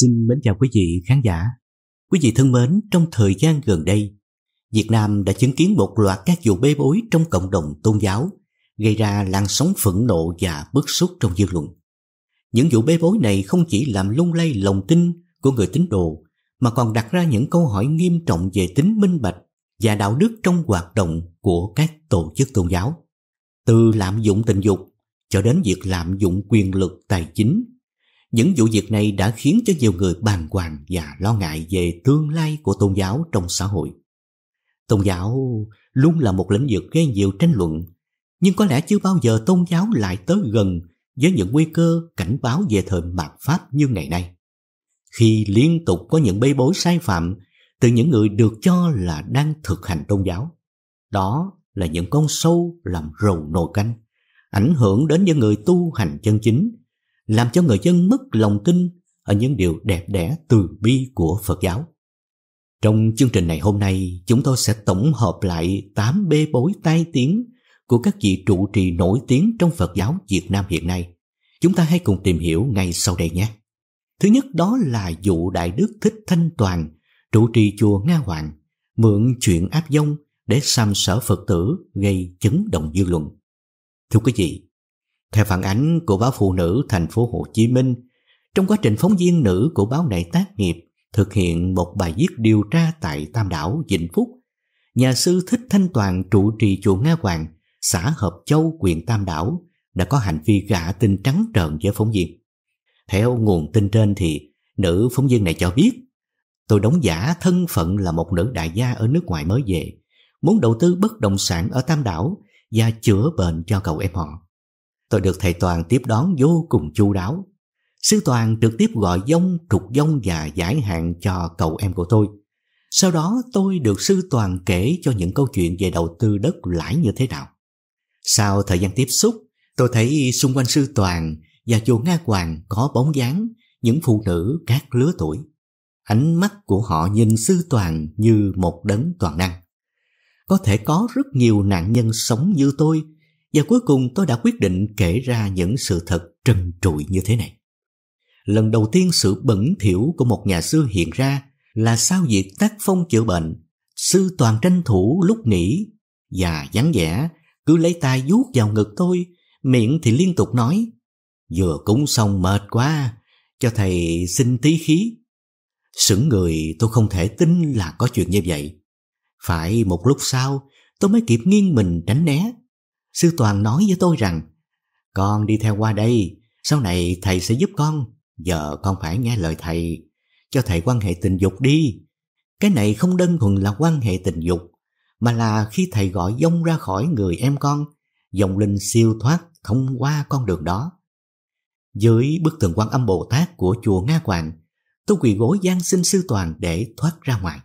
Xin mến chào quý vị khán giả. Quý vị thân mến, trong thời gian gần đây, Việt Nam đã chứng kiến một loạt các vụ bê bối trong cộng đồng tôn giáo, gây ra làn sóng phẫn nộ và bức xúc trong dư luận. Những vụ bê bối này không chỉ làm lung lay lòng tin của người tín đồ, mà còn đặt ra những câu hỏi nghiêm trọng về tính minh bạch và đạo đức trong hoạt động của các tổ chức tôn giáo. Từ lạm dụng tình dục cho đến việc lạm dụng quyền lực tài chính những vụ việc này đã khiến cho nhiều người bàng hoàng và lo ngại về tương lai của tôn giáo trong xã hội. Tôn giáo luôn là một lĩnh vực gây nhiều tranh luận, nhưng có lẽ chưa bao giờ tôn giáo lại tới gần với những nguy cơ cảnh báo về thời mạt Pháp như ngày nay. Khi liên tục có những bê bối sai phạm từ những người được cho là đang thực hành tôn giáo, đó là những con sâu làm rầu nồi canh, ảnh hưởng đến những người tu hành chân chính làm cho người dân mất lòng tin ở những điều đẹp đẽ từ bi của Phật giáo. Trong chương trình này hôm nay, chúng tôi sẽ tổng hợp lại 8 bê bối tai tiếng của các vị trụ trì nổi tiếng trong Phật giáo Việt Nam hiện nay. Chúng ta hãy cùng tìm hiểu ngay sau đây nhé. Thứ nhất đó là vụ Đại Đức Thích Thanh Toàn, trụ trì chùa Nga Hoàng, mượn chuyện áp dông để xăm sở Phật tử gây chấn động dư luận. Thưa quý vị, theo phản ánh của báo Phụ nữ thành phố Hồ Chí Minh, trong quá trình phóng viên nữ của báo này tác nghiệp thực hiện một bài viết điều tra tại Tam Đảo, Vĩnh Phúc, nhà sư Thích Thanh Toàn trụ trì chùa Nga Hoàng, xã Hợp Châu, huyện Tam Đảo đã có hành vi gạ tin trắng trợn với phóng viên. Theo nguồn tin trên thì nữ phóng viên này cho biết tôi đóng giả thân phận là một nữ đại gia ở nước ngoài mới về, muốn đầu tư bất động sản ở Tam Đảo và chữa bệnh cho cậu em họ. Tôi được thầy Toàn tiếp đón vô cùng chu đáo. Sư Toàn trực tiếp gọi dông, trục dông và giải hạn cho cậu em của tôi. Sau đó tôi được sư Toàn kể cho những câu chuyện về đầu tư đất lãi như thế nào. Sau thời gian tiếp xúc, tôi thấy xung quanh sư Toàn và chùa Nga Hoàng có bóng dáng những phụ nữ các lứa tuổi. Ánh mắt của họ nhìn sư Toàn như một đấng toàn năng. Có thể có rất nhiều nạn nhân sống như tôi và cuối cùng tôi đã quyết định kể ra những sự thật trần trụi như thế này. Lần đầu tiên sự bẩn thỉu của một nhà sư hiện ra là sau việc tác phong chữa bệnh, sư toàn tranh thủ lúc nghỉ và vắng vẻ cứ lấy tay vuốt vào ngực tôi, miệng thì liên tục nói vừa cúng xong mệt quá, cho thầy xin tí khí. Sững người tôi không thể tin là có chuyện như vậy. Phải một lúc sau tôi mới kịp nghiêng mình tránh né Sư Toàn nói với tôi rằng, Con đi theo qua đây, Sau này thầy sẽ giúp con, Giờ con phải nghe lời thầy. Cho thầy quan hệ tình dục đi. Cái này không đơn thuần là quan hệ tình dục, Mà là khi thầy gọi dông ra khỏi người em con, Dòng linh siêu thoát thông qua con đường đó. Dưới bức tường quan âm Bồ Tát của chùa Nga Hoàng Tôi quỳ gối gian xin sư Toàn để thoát ra ngoài.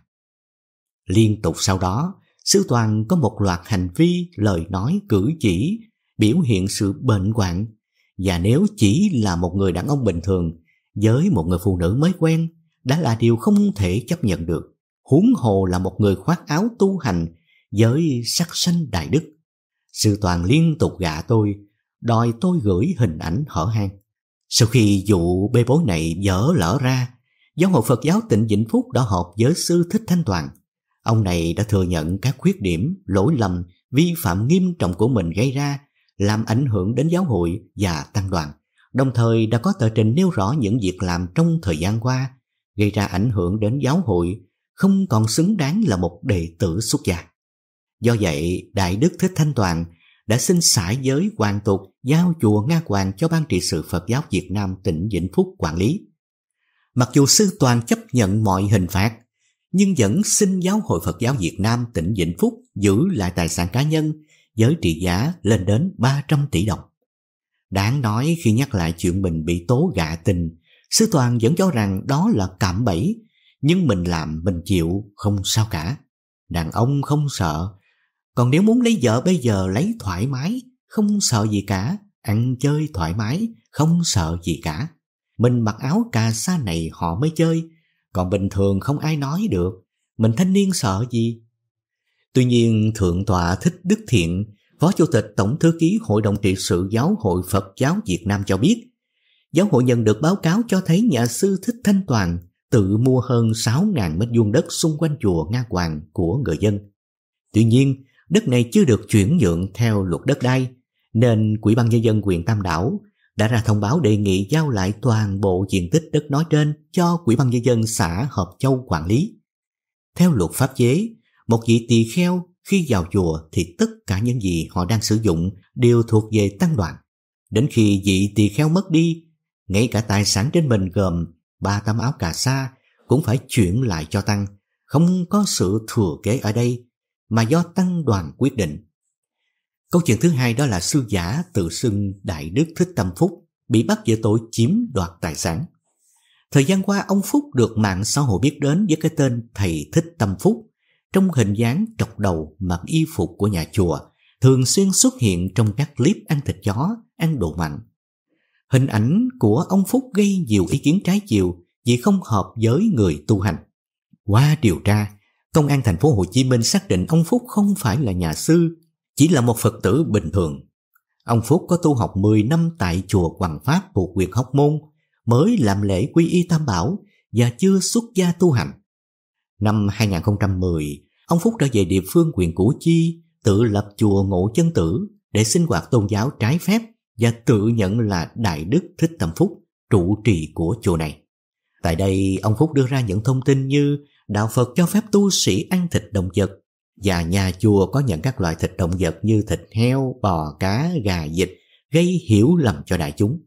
Liên tục sau đó Sư Toàn có một loạt hành vi, lời nói, cử chỉ, biểu hiện sự bệnh hoạn. Và nếu chỉ là một người đàn ông bình thường, với một người phụ nữ mới quen, đã là điều không thể chấp nhận được. Huống hồ là một người khoác áo tu hành với sắc sanh đại đức. Sư Toàn liên tục gạ tôi, đòi tôi gửi hình ảnh hở hang. Sau khi vụ bê bối này dở lỡ ra, Giáo hội Phật giáo tỉnh Vĩnh Phúc đã họp với sư Thích Thanh Toàn Ông này đã thừa nhận các khuyết điểm, lỗi lầm, vi phạm nghiêm trọng của mình gây ra, làm ảnh hưởng đến giáo hội và tăng đoàn. Đồng thời đã có tờ trình nêu rõ những việc làm trong thời gian qua, gây ra ảnh hưởng đến giáo hội, không còn xứng đáng là một đệ tử xuất gia. Do vậy, Đại Đức Thích Thanh Toàn đã xin xả giới hoàn tục giao chùa Nga Hoàng cho Ban trị sự Phật giáo Việt Nam tỉnh Vĩnh Phúc quản lý. Mặc dù sư toàn chấp nhận mọi hình phạt, nhưng vẫn xin Giáo hội Phật giáo Việt Nam tỉnh Vĩnh Phúc giữ lại tài sản cá nhân với trị giá lên đến 300 tỷ đồng. Đáng nói khi nhắc lại chuyện mình bị tố gạ tình, Sư Toàn vẫn cho rằng đó là cạm bẫy, nhưng mình làm mình chịu không sao cả. Đàn ông không sợ, còn nếu muốn lấy vợ bây giờ lấy thoải mái, không sợ gì cả, ăn chơi thoải mái, không sợ gì cả. Mình mặc áo cà sa này họ mới chơi, còn bình thường không ai nói được, mình thanh niên sợ gì? Tuy nhiên Thượng tọa Thích Đức Thiện, Phó Chủ tịch Tổng Thư ký Hội đồng trị sự Giáo hội Phật giáo Việt Nam cho biết, giáo hội nhận được báo cáo cho thấy nhà sư Thích Thanh Toàn tự mua hơn 6.000 mét vuông đất xung quanh chùa Nga Hoàng của người dân. Tuy nhiên, đất này chưa được chuyển nhượng theo luật đất đai, nên Quỹ ban Nhân dân huyện Tam Đảo đã ra thông báo đề nghị giao lại toàn bộ diện tích đất nói trên cho Quỹ ban Nhân dân xã Hợp Châu quản lý. Theo luật pháp chế, một vị tỳ kheo khi vào chùa thì tất cả những gì họ đang sử dụng đều thuộc về tăng đoàn. Đến khi vị tỳ kheo mất đi, ngay cả tài sản trên mình gồm ba tấm áo cà sa cũng phải chuyển lại cho tăng, không có sự thừa kế ở đây mà do tăng đoàn quyết định. Câu chuyện thứ hai đó là sư giả tự xưng Đại Đức Thích Tâm Phúc bị bắt về tội chiếm đoạt tài sản. Thời gian qua ông Phúc được mạng xã hội biết đến với cái tên Thầy Thích Tâm Phúc trong hình dáng trọc đầu mặc y phục của nhà chùa thường xuyên xuất hiện trong các clip ăn thịt chó, ăn đồ mặn. Hình ảnh của ông Phúc gây nhiều ý kiến trái chiều vì không hợp với người tu hành. Qua điều tra, Công an thành phố Hồ Chí Minh xác định ông Phúc không phải là nhà sư, chỉ là một Phật tử bình thường. Ông Phúc có tu học 10 năm tại chùa Hoàng Pháp thuộc huyện Hóc Môn, mới làm lễ quy y Tam Bảo và chưa xuất gia tu hành. Năm 2010, ông Phúc trở về địa phương huyện Củ Chi, tự lập chùa Ngộ Chân Tử để sinh hoạt tôn giáo trái phép và tự nhận là Đại Đức Thích Tâm Phúc, trụ trì của chùa này. Tại đây, ông Phúc đưa ra những thông tin như đạo Phật cho phép tu sĩ ăn thịt động vật và nhà chùa có nhận các loại thịt động vật như thịt heo, bò, cá, gà, vịt gây hiểu lầm cho đại chúng.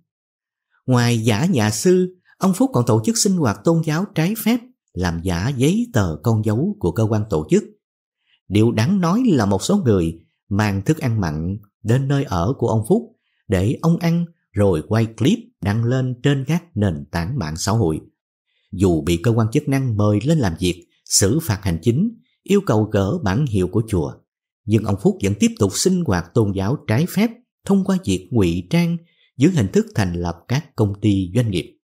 Ngoài giả nhà sư, ông Phúc còn tổ chức sinh hoạt tôn giáo trái phép làm giả giấy tờ con dấu của cơ quan tổ chức. Điều đáng nói là một số người mang thức ăn mặn đến nơi ở của ông Phúc để ông ăn rồi quay clip đăng lên trên các nền tảng mạng xã hội. Dù bị cơ quan chức năng mời lên làm việc, xử phạt hành chính, yêu cầu gỡ bản hiệu của chùa, nhưng ông Phúc vẫn tiếp tục sinh hoạt tôn giáo trái phép thông qua việc ngụy trang dưới hình thức thành lập các công ty doanh nghiệp.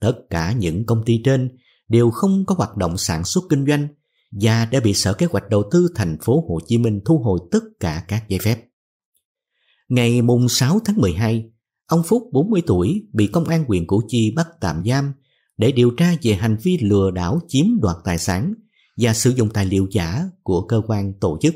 Tất cả những công ty trên đều không có hoạt động sản xuất kinh doanh và đã bị Sở Kế hoạch Đầu tư thành phố Hồ Chí Minh thu hồi tất cả các giấy phép. Ngày mùng 6 tháng 12, ông Phúc 40 tuổi bị công an huyện Củ Chi bắt tạm giam để điều tra về hành vi lừa đảo chiếm đoạt tài sản và sử dụng tài liệu giả của cơ quan tổ chức.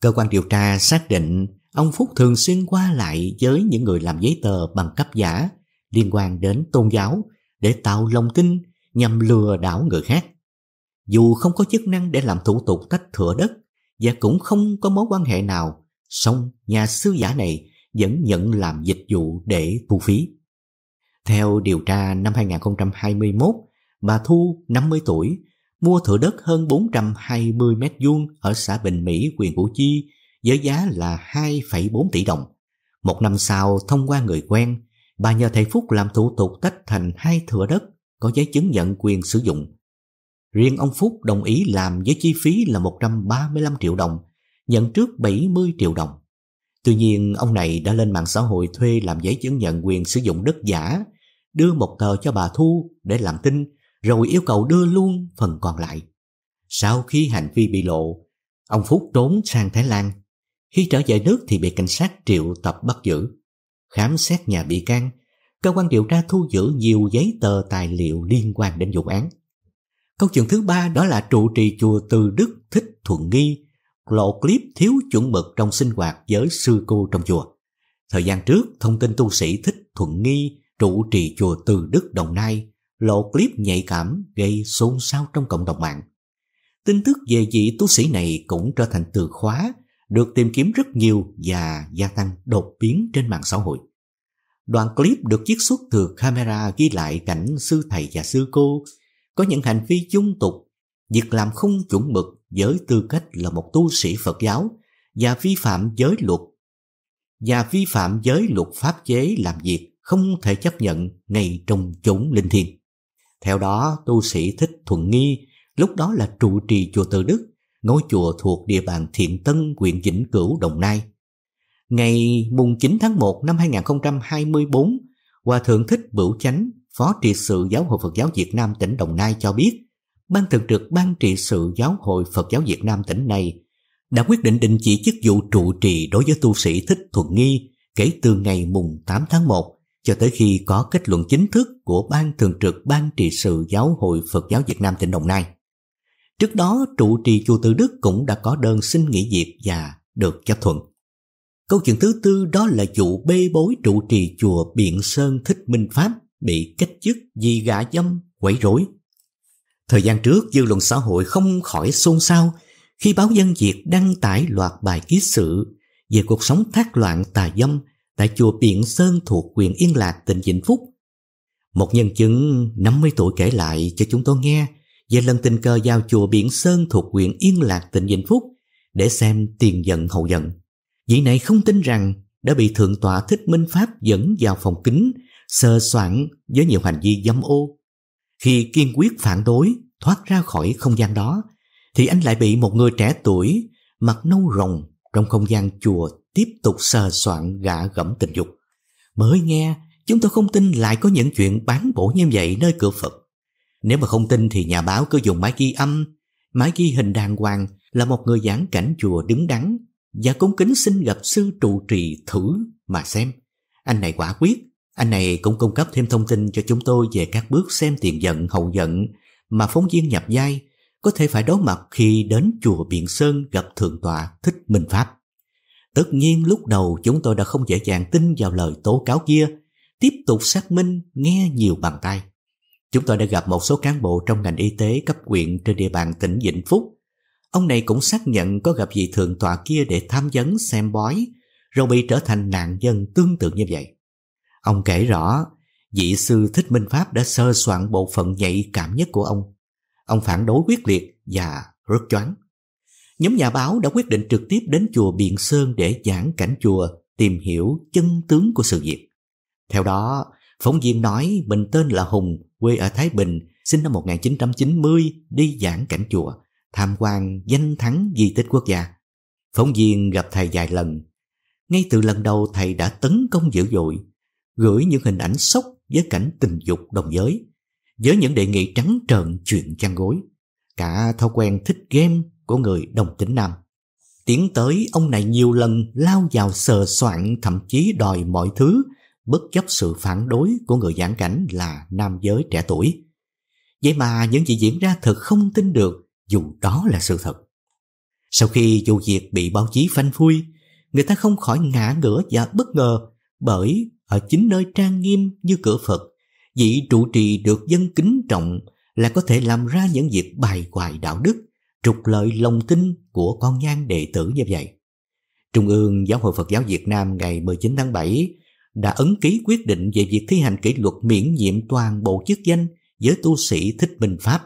Cơ quan điều tra xác định ông Phúc thường xuyên qua lại với những người làm giấy tờ bằng cấp giả liên quan đến tôn giáo để tạo lòng tin nhằm lừa đảo người khác. Dù không có chức năng để làm thủ tục tách thửa đất và cũng không có mối quan hệ nào, song nhà sư giả này vẫn nhận làm dịch vụ để thu phí. Theo điều tra năm 2021, bà Thu, 50 tuổi, mua thửa đất hơn 420 mét vuông ở xã Bình Mỹ, huyện Củ Chi với giá là 2,4 tỷ đồng. Một năm sau, thông qua người quen, bà nhờ thầy Phúc làm thủ tục tách thành hai thửa đất có giấy chứng nhận quyền sử dụng. Riêng ông Phúc đồng ý làm với chi phí là 135 triệu đồng, nhận trước 70 triệu đồng. Tuy nhiên, ông này đã lên mạng xã hội thuê làm giấy chứng nhận quyền sử dụng đất giả, đưa một tờ cho bà Thu để làm tin, rồi yêu cầu đưa luôn phần còn lại. Sau khi hành vi bị lộ, ông Phúc trốn sang Thái Lan. Khi trở về nước thì bị cảnh sát triệu tập bắt giữ. Khám xét nhà bị can, cơ quan điều tra thu giữ nhiều giấy tờ tài liệu liên quan đến vụ án. Câu chuyện thứ ba đó là trụ trì chùa Từ Đức Thích Thuận Nghi lộ clip thiếu chuẩn mực trong sinh hoạt với sư cô trong chùa. Thời gian trước, thông tin tu sĩ Thích Thuận Nghi, trụ trì chùa Từ Đức Đồng Nai, lộ clip nhạy cảm gây xôn xao trong cộng đồng mạng. Tin tức về vị tu sĩ này cũng trở thành từ khóa được tìm kiếm rất nhiều và gia tăng đột biến trên mạng xã hội. Đoạn clip được chiết xuất từ camera ghi lại cảnh sư thầy và sư cô có những hành vi dung tục, việc làm không chuẩn mực với tư cách là một tu sĩ Phật giáo và vi phạm giới luật và vi phạm giới luật pháp chế làm việc không thể chấp nhận ngay trong chốn linh thiêng. Theo đó, tu sĩ Thích Thuận Nghi lúc đó là trụ trì chùa Từ Đức, ngôi chùa thuộc địa bàn Thiện Tân, huyện Vĩnh Cửu, Đồng Nai. Ngày mùng 9 tháng 1 năm 2024, Hòa Thượng Thích Bửu Chánh, Phó trị sự Giáo hội Phật giáo Việt Nam tỉnh Đồng Nai cho biết, Ban thường trực Ban trị sự Giáo hội Phật giáo Việt Nam tỉnh này đã quyết định đình chỉ chức vụ trụ trì đối với tu sĩ Thích Thuận Nghi kể từ ngày mùng 8 tháng 1 cho tới khi có kết luận chính thức của Ban Thường trực Ban Trị sự Giáo hội Phật giáo Việt Nam tỉnh Đồng Nai. Trước đó, trụ trì chùa Từ Đức cũng đã có đơn xin nghỉ việc và được chấp thuận. Câu chuyện thứ tư đó là vụ bê bối trụ trì chùa Biện Sơn Thích Minh Pháp bị cách chức vì gã dâm, quấy rối. Thời gian trước, dư luận xã hội không khỏi xôn xao khi báo Dân Việt đăng tải loạt bài ký sự về cuộc sống thác loạn tà dâm tại chùa Biện Sơn thuộc huyện Yên Lạc, tỉnh Vĩnh Phúc. Một nhân chứng 50 tuổi kể lại cho chúng tôi nghe về lần tình cờ vào chùa Biển Sơn thuộc huyện Yên Lạc, tỉnh Vĩnh Phúc để xem tiền giận hậu giận. Vị này không tin rằng đã bị Thượng tọa Thích Minh Pháp dẫn vào phòng kính, sơ soạn với nhiều hành vi dâm ô. Khi kiên quyết phản đối, thoát ra khỏi không gian đó, thì anh lại bị một người trẻ tuổi mặc nâu rồng trong không gian chùa tiếp tục sờ soạn gạ gẫm tình dục. Mới nghe, chúng tôi không tin lại có những chuyện bán bổ như vậy nơi cửa Phật. Nếu mà không tin thì nhà báo cứ dùng máy ghi âm, máy ghi hình đàng hoàng là một người giảng cảnh chùa đứng đắn và cúng kính xin gặp sư trụ trì thử mà xem. Anh này quả quyết, anh này cũng cung cấp thêm thông tin cho chúng tôi về các bước xem tiền giận hậu giận mà phóng viên nhập vai có thể phải đối mặt khi đến chùa Biện Sơn gặp Thượng tọa Thích Minh Pháp. Tất nhiên lúc đầu chúng tôi đã không dễ dàng tin vào lời tố cáo kia, tiếp tục xác minh nghe nhiều bàn tay. Chúng tôi đã gặp một số cán bộ trong ngành y tế cấp huyện trên địa bàn tỉnh Vĩnh Phúc. Ông này cũng xác nhận có gặp vị thượng tọa kia để tham vấn xem bói, rồi bị trở thành nạn nhân tương tự như vậy. Ông kể rõ, vị sư Thích Minh Pháp đã sơ soạn bộ phận nhạy cảm nhất của ông. Ông phản đối quyết liệt và rất choáng. Nhóm nhà báo đã quyết định trực tiếp đến chùa Biện Sơn để giảng cảnh chùa, tìm hiểu chân tướng của sự việc. Theo đó, phóng viên nói mình tên là Hùng, quê ở Thái Bình, sinh năm 1990, đi giảng cảnh chùa, tham quan danh thắng di tích quốc gia. Phóng viên gặp thầy vài lần. Ngay từ lần đầu thầy đã tấn công dữ dội, gửi những hình ảnh sốc với cảnh tình dục đồng giới, với những đề nghị trắng trợn chuyện chăn gối. Cả thói quen thích game của người đồng tính nam. Tiến tới ông này nhiều lần lao vào sờ soạn thậm chí đòi mọi thứ bất chấp sự phản đối của người giảng cảnh là nam giới trẻ tuổi. Vậy mà những gì diễn ra thật không tin được dù đó là sự thật. Sau khi vụ việc bị báo chí phanh phui, người ta không khỏi ngã ngửa và bất ngờ bởi ở chính nơi trang nghiêm như cửa Phật, vị trụ trì được dân kính trọng là có thể làm ra những việc bài hoài đạo đức, trục lợi lòng tin của con nhan đệ tử như vậy. Trung ương Giáo hội Phật giáo Việt Nam ngày 19 tháng 7 đã ấn ký quyết định về việc thi hành kỷ luật miễn nhiệm toàn bộ chức danh với tu sĩ Thích Minh Pháp,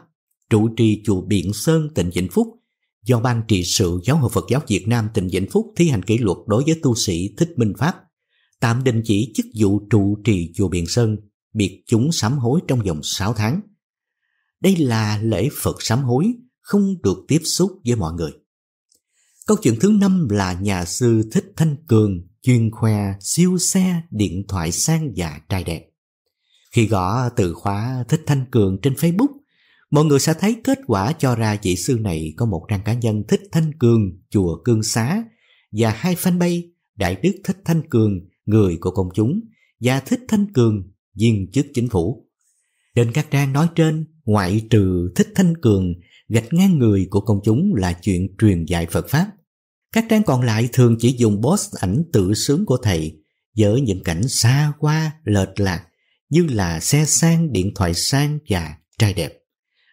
trụ trì chùa Biện Sơn tỉnh Vĩnh Phúc do Ban trị sự Giáo hội Phật giáo Việt Nam tỉnh Vĩnh Phúc thi hành kỷ luật đối với tu sĩ Thích Minh Pháp, tạm đình chỉ chức vụ trụ trì chùa Biện Sơn, biệt chúng sám hối trong vòng 6 tháng. Đây là lễ Phật sám hối, không được tiếp xúc với mọi người. Câu chuyện thứ năm là nhà sư Thích Thanh Cường chuyên khoe siêu xe, điện thoại sang và trai đẹp. Khi gõ từ khóa Thích Thanh Cường trên Facebook, mọi người sẽ thấy kết quả cho ra vị sư này có một trang cá nhân Thích Thanh Cường, chùa Cương Xá và hai fanpage Đại Đức Thích Thanh Cường, người của công chúng và Thích Thanh Cường, viên chức chính phủ. Trên các trang nói trên, ngoại trừ Thích Thanh Cường, gạch ngang người của công chúng là chuyện truyền dạy Phật Pháp. Các trang còn lại thường chỉ dùng post ảnh tự sướng của thầy với những cảnh xa qua, lệch lạc như là xe sang, điện thoại sang và trai đẹp.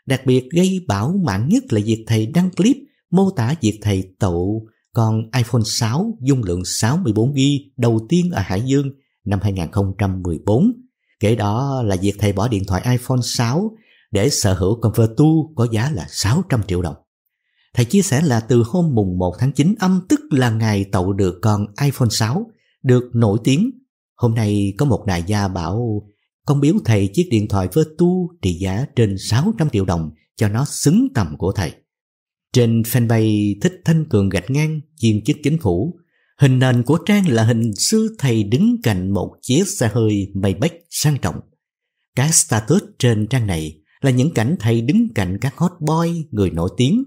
Đặc biệt gây bảo mạng nhất là việc thầy đăng clip mô tả việc thầy tậu con iPhone 6 dung lượng 64GB đầu tiên ở Hải Dương năm 2014. Kể đó là việc thầy bỏ điện thoại iPhone 6 để sở hữu Convertu có giá là 600 triệu đồng. Thầy chia sẻ là từ hôm mùng 1 tháng 9 âm tức là ngày tậu được con iPhone 6 được nổi tiếng. Hôm nay có một đại gia bảo con biếu thầy chiếc điện thoại Vertu trị giá trên 600 triệu đồng cho nó xứng tầm của thầy. Trên fanpage Thích Thanh Cường gạch ngang chiên chức chính phủ, hình nền của trang là hình sư thầy đứng cạnh một chiếc xe hơi Maybach sang trọng. Các status trên trang này là những cảnh thầy đứng cạnh các hot boy người nổi tiếng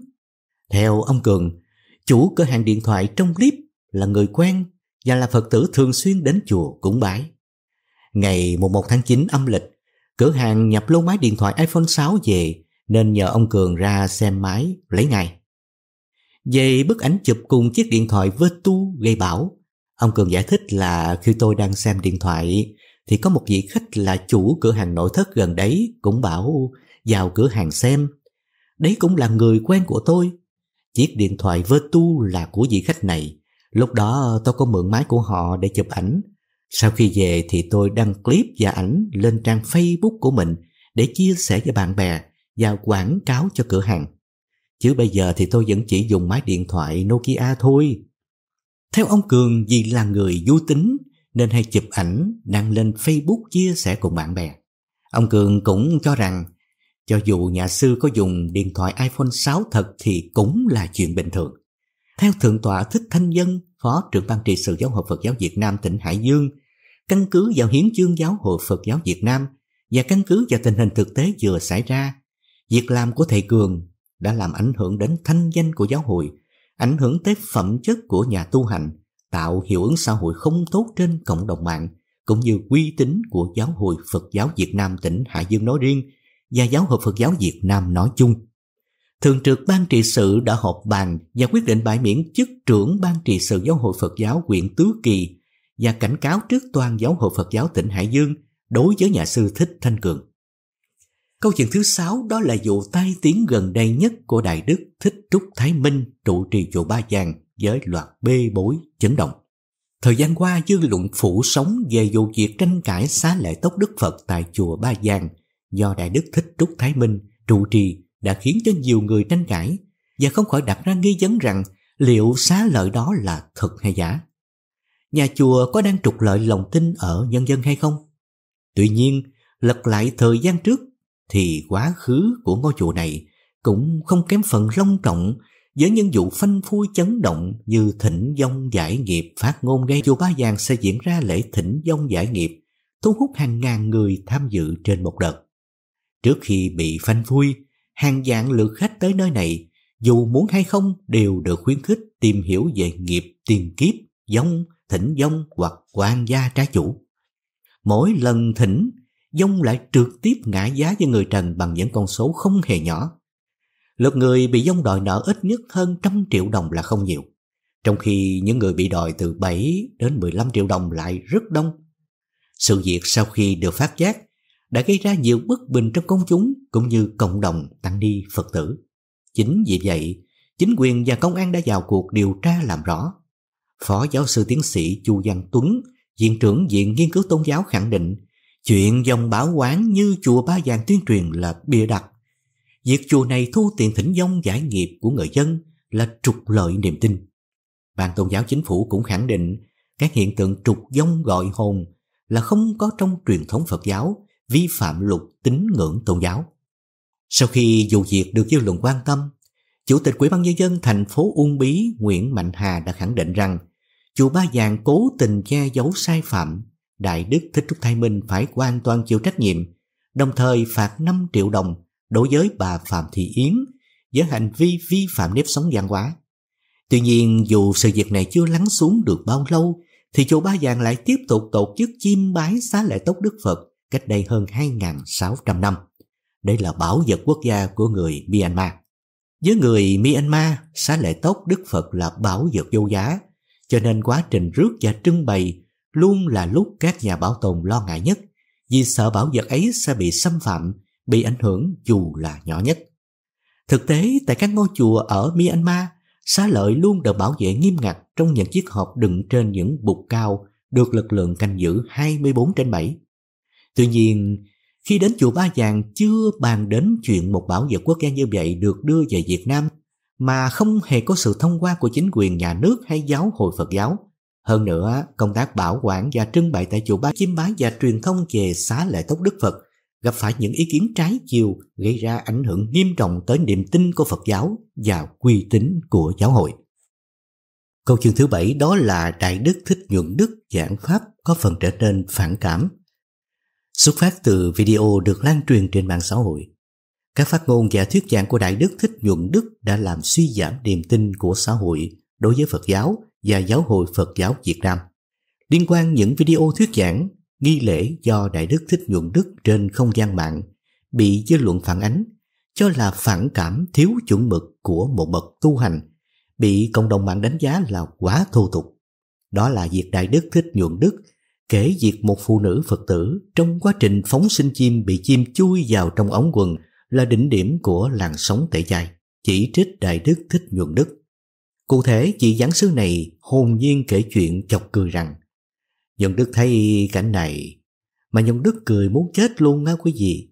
theo ông Cường, chủ cửa hàng điện thoại trong clip là người quen và là Phật tử thường xuyên đến chùa cúng bái. Ngày 1 tháng 9 âm lịch, cửa hàng nhập lô máy điện thoại iPhone 6 về nên nhờ ông Cường ra xem máy lấy ngay. Về bức ảnh chụp cùng chiếc điện thoại Vertu gây bảo, ông Cường giải thích là khi tôi đang xem điện thoại thì có một vị khách là chủ cửa hàng nội thất gần đấy cũng bảo vào cửa hàng xem. Đấy cũng là người quen của tôi. Chiếc điện thoại Vertu là của vị khách này. Lúc đó tôi có mượn máy của họ để chụp ảnh. Sau khi về thì tôi đăng clip và ảnh lên trang Facebook của mình để chia sẻ cho bạn bè và quảng cáo cho cửa hàng. Chứ bây giờ thì tôi vẫn chỉ dùng máy điện thoại Nokia thôi. Theo ông Cường vì là người du tính nên hay chụp ảnh đăng lên Facebook chia sẻ cùng bạn bè. Ông Cường cũng cho rằng cho dù nhà sư có dùng điện thoại iPhone 6 thật thì cũng là chuyện bình thường. Theo Thượng tọa Thích Thanh Dân, Phó trưởng ban trị sự Giáo hội Phật giáo Việt Nam tỉnh Hải Dương, căn cứ vào hiến chương Giáo hội Phật giáo Việt Nam và căn cứ vào tình hình thực tế vừa xảy ra, việc làm của thầy Cường đã làm ảnh hưởng đến thanh danh của giáo hội, ảnh hưởng tới phẩm chất của nhà tu hành, tạo hiệu ứng xã hội không tốt trên cộng đồng mạng, cũng như uy tín của Giáo hội Phật giáo Việt Nam tỉnh Hải Dương nói riêng và Giáo hội Phật giáo Việt Nam nói chung. Thường trực Ban trị sự đã họp bàn và quyết định bãi miễn chức trưởng Ban trị sự Giáo hội Phật giáo huyện Tứ Kỳ và cảnh cáo trước toàn Giáo hội Phật giáo tỉnh Hải Dương đối với nhà sư Thích Thanh Cường. Câu chuyện thứ sáu đó là vụ tai tiếng gần đây nhất của Đại Đức Thích Trúc Thái Minh trụ trì chùa Ba Giang với loạt bê bối chấn động. Thời gian qua dư luận phủ sống về vụ việc tranh cãi xá lệ tốc Đức Phật tại chùa Ba Giang do Đại Đức Thích Trúc Thái Minh trụ trì đã khiến cho nhiều người tranh cãi và không khỏi đặt ra nghi vấn rằng liệu xá lợi đó là thật hay giả. Nhà chùa có đang trục lợi lòng tin ở nhân dân hay không? Tuy nhiên, lật lại thời gian trước thì quá khứ của ngôi chùa này cũng không kém phần long trọng với những vụ phanh phui chấn động như thỉnh dông giải nghiệp phát ngôn gây chùa Ba Giang sẽ diễn ra lễ thỉnh dông giải nghiệp thu hút hàng ngàn người tham dự trên một đợt. Trước khi bị phanh phui, hàng vạn lượt khách tới nơi này dù muốn hay không đều được khuyến khích tìm hiểu về nghiệp tiền kiếp, dông, thỉnh dông hoặc quan gia trái chủ. Mỗi lần thỉnh dông lại trực tiếp ngã giá cho người trần bằng những con số không hề nhỏ. Lượt người bị dông đòi nợ ít nhất hơn trăm triệu đồng là không nhiều, trong khi những người bị đòi từ 7 đến 15 triệu đồng lại rất đông. Sự việc sau khi được phát giác đã gây ra nhiều bất bình trong công chúng cũng như cộng đồng tăng ni Phật tử. Chính vì vậy, chính quyền và công an đã vào cuộc điều tra làm rõ. Phó giáo sư tiến sĩ Chu Văn Tuấn, Viện trưởng Viện Nghiên cứu Tôn giáo khẳng định Chuyện dòng bảo quán như chùa Ba Vàng tuyên truyền là bịa đặt. Việc chùa này thu tiền thỉnh dông giải nghiệp của người dân là trục lợi niềm tin. Ban tôn giáo chính phủ cũng khẳng định các hiện tượng trục dông gọi hồn là không có trong truyền thống Phật giáo, vi phạm luật tín ngưỡng tôn giáo. Sau khi vụ việc được dư luận quan tâm, Chủ tịch Ủy ban nhân dân thành phố Uông Bí Nguyễn Mạnh Hà đã khẳng định rằng chùa Ba Vàng cố tình che giấu sai phạm Đại Đức Thích Trúc Thái Minh phải hoàn toàn chịu trách nhiệm, đồng thời phạt 5 triệu đồng đối với bà Phạm Thị Yến với hành vi vi phạm nếp sống văn hóa. Tuy nhiên dù sự việc này chưa lắng xuống được bao lâu thì chùa Ba Vàng lại tiếp tục tổ chức chiêm bái xá lễ tốc Đức Phật cách đây hơn 2.600 năm. Đây là bảo vật quốc gia của người Myanmar. Với người Myanmar, xá lệ tốc Đức Phật là bảo vật vô giá, cho nên quá trình rước và trưng bày luôn là lúc các nhà bảo tồn lo ngại nhất vì sợ bảo vật ấy sẽ bị xâm phạm, bị ảnh hưởng dù là nhỏ nhất. Thực tế, tại các ngôi chùa ở Myanmar, xá lợi luôn được bảo vệ nghiêm ngặt trong những chiếc hộp đựng trên những bục cao được lực lượng canh giữ 24 trên 7. Tuy nhiên, khi đến chùa Ba Vàng chưa bàn đến chuyện một bảo vật quốc gia như vậy được đưa về Việt Nam mà không hề có sự thông qua của chính quyền nhà nước hay giáo hội Phật giáo, hơn nữa, công tác bảo quản và trưng bày tại chùa Ba Chiêm Bái và truyền thông về xá lệ tốc Đức Phật gặp phải những ý kiến trái chiều gây ra ảnh hưởng nghiêm trọng tới niềm tin của Phật giáo và uy tín của giáo hội. Câu chương thứ bảy đó là Đại Đức Thích Nhuận Đức giảng Pháp có phần trở nên phản cảm. Xuất phát từ video được lan truyền trên mạng xã hội, các phát ngôn và thuyết giảng của Đại Đức Thích Nhuận Đức đã làm suy giảm niềm tin của xã hội đối với Phật giáo và Giáo hội Phật giáo Việt Nam. Liên quan những video thuyết giảng, nghi lễ do Đại Đức Thích Nhuận Đức trên không gian mạng bị dư luận phản ánh cho là phản cảm thiếu chuẩn mực của một bậc tu hành, bị cộng đồng mạng đánh giá là quá thô tục. Đó là việc Đại Đức Thích Nhuận Đức kể việc một phụ nữ Phật tử trong quá trình phóng sinh chim bị chim chui vào trong ống quần là đỉnh điểm của làn sóng tẩy chay, chỉ trích Đại Đức Thích Nhuận Đức. Cụ thể, chị giảng sư này hồn nhiên kể chuyện chọc cười rằng Nhuận Đức thấy cảnh này mà Nhuận Đức cười muốn chết luôn á quý vị.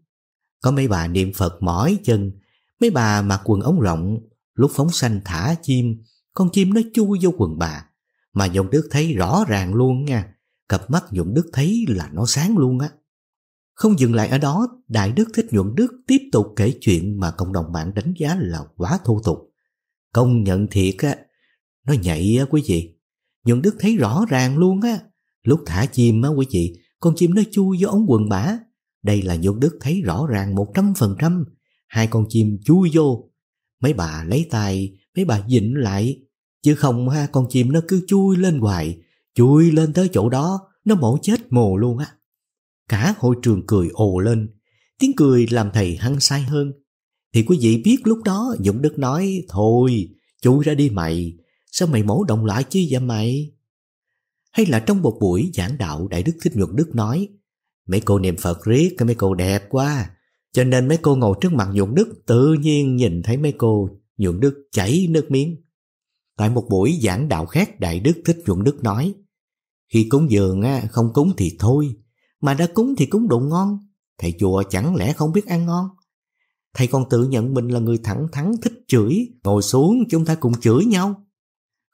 Có mấy bà niệm Phật mỏi chân, mấy bà mặc quần ống rộng, lúc phóng sanh thả chim, con chim nó chui vô quần bà. Mà Nhuận Đức thấy rõ ràng luôn nha, cặp mắt Nhuận Đức thấy là nó sáng luôn á. Không dừng lại ở đó, Đại Đức Thích Nhuận Đức tiếp tục kể chuyện mà cộng đồng mạng đánh giá là quá thô tục. Công nhận thiệt á, nó nhạy á quý vị. Nhuận Đức thấy rõ ràng luôn á, lúc thả chim á quý vị, con chim nó chui vô ống quần bả. Đây là Nhuận Đức thấy rõ ràng một trăm phần trăm, hai con chim chui vô. Mấy bà lấy tay, mấy bà dịnh lại, chứ không ha con chim nó cứ chui lên hoài, chui lên tới chỗ đó, nó mổ chết mồ luôn á. Cả hội trường cười ồ lên, tiếng cười làm thầy hăng sai hơn. Thì quý vị biết lúc đó Dũng Đức nói, thôi, chui ra đi mày, sao mày mổ động lại chi vậy mày? Hay là trong một buổi giảng đạo Đại Đức Thích Nhuận Đức nói, mấy cô niệm Phật riết, cái mấy cô đẹp quá, cho nên mấy cô ngồi trước mặt Nhuận Đức tự nhiên nhìn thấy mấy cô Nhuận Đức chảy nước miếng. Tại một buổi giảng đạo khác Đại Đức Thích Nhuận Đức nói, khi cúng dường không cúng thì thôi, mà đã cúng thì cúng đồ ngon. Thầy chùa chẳng lẽ không biết ăn ngon? Thầy còn tự nhận mình là người thẳng thắn thích chửi, ngồi xuống chúng ta cùng chửi nhau.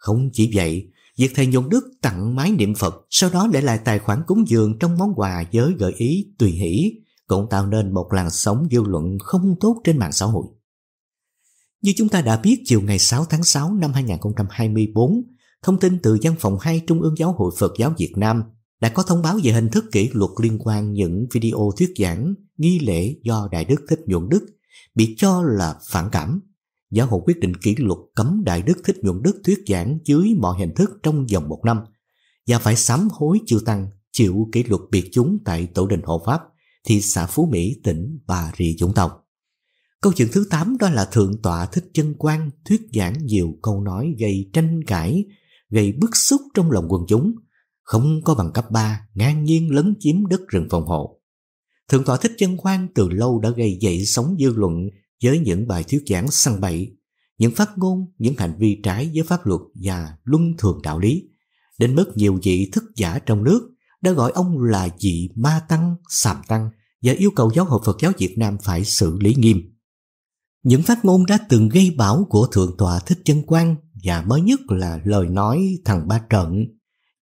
Không chỉ vậy, việc thầy nhuận đức tặng máy niệm Phật, sau đó để lại tài khoản cúng dường trong món quà với gợi ý tùy hỷ, cũng tạo nên một làn sóng dư luận không tốt trên mạng xã hội. Như chúng ta đã biết chiều ngày 6 tháng 6 năm 2024, thông tin từ văn phòng 2 Trung ương Giáo hội Phật giáo Việt Nam đã có thông báo về hình thức kỷ luật liên quan những video thuyết giảng, nghi lễ do Đại Đức Thích Nhuận Đức bị cho là phản cảm. Giáo hội quyết định kỷ luật cấm Đại Đức Thích Nhuận Đức thuyết giảng dưới mọi hình thức trong vòng một năm và phải sám hối chư tăng chịu kỷ luật biệt chúng tại Tổ đình Hộ Pháp, thị xã Phú Mỹ, tỉnh Bà Rịa Vũng Tàu. Câu chuyện thứ 8 đó là Thượng tọa Thích Chân Quang thuyết giảng nhiều câu nói gây tranh cãi, gây bức xúc trong lòng quần chúng, không có bằng cấp 3 ngang nhiên lấn chiếm đất rừng phòng hộ. Thượng tọa Thích Chân Quang từ lâu đã gây dậy sóng dư luận với những bài thuyết giảng săn bậy, những phát ngôn, những hành vi trái với pháp luật và luân thường đạo lý, đến mức nhiều vị thức giả trong nước đã gọi ông là vị ma tăng, sàm tăng và yêu cầu giáo hội Phật giáo Việt Nam phải xử lý nghiêm. Những phát ngôn đã từng gây bão của Thượng tọa Thích Chân Quang và mới nhất là lời nói thằng Ba Trận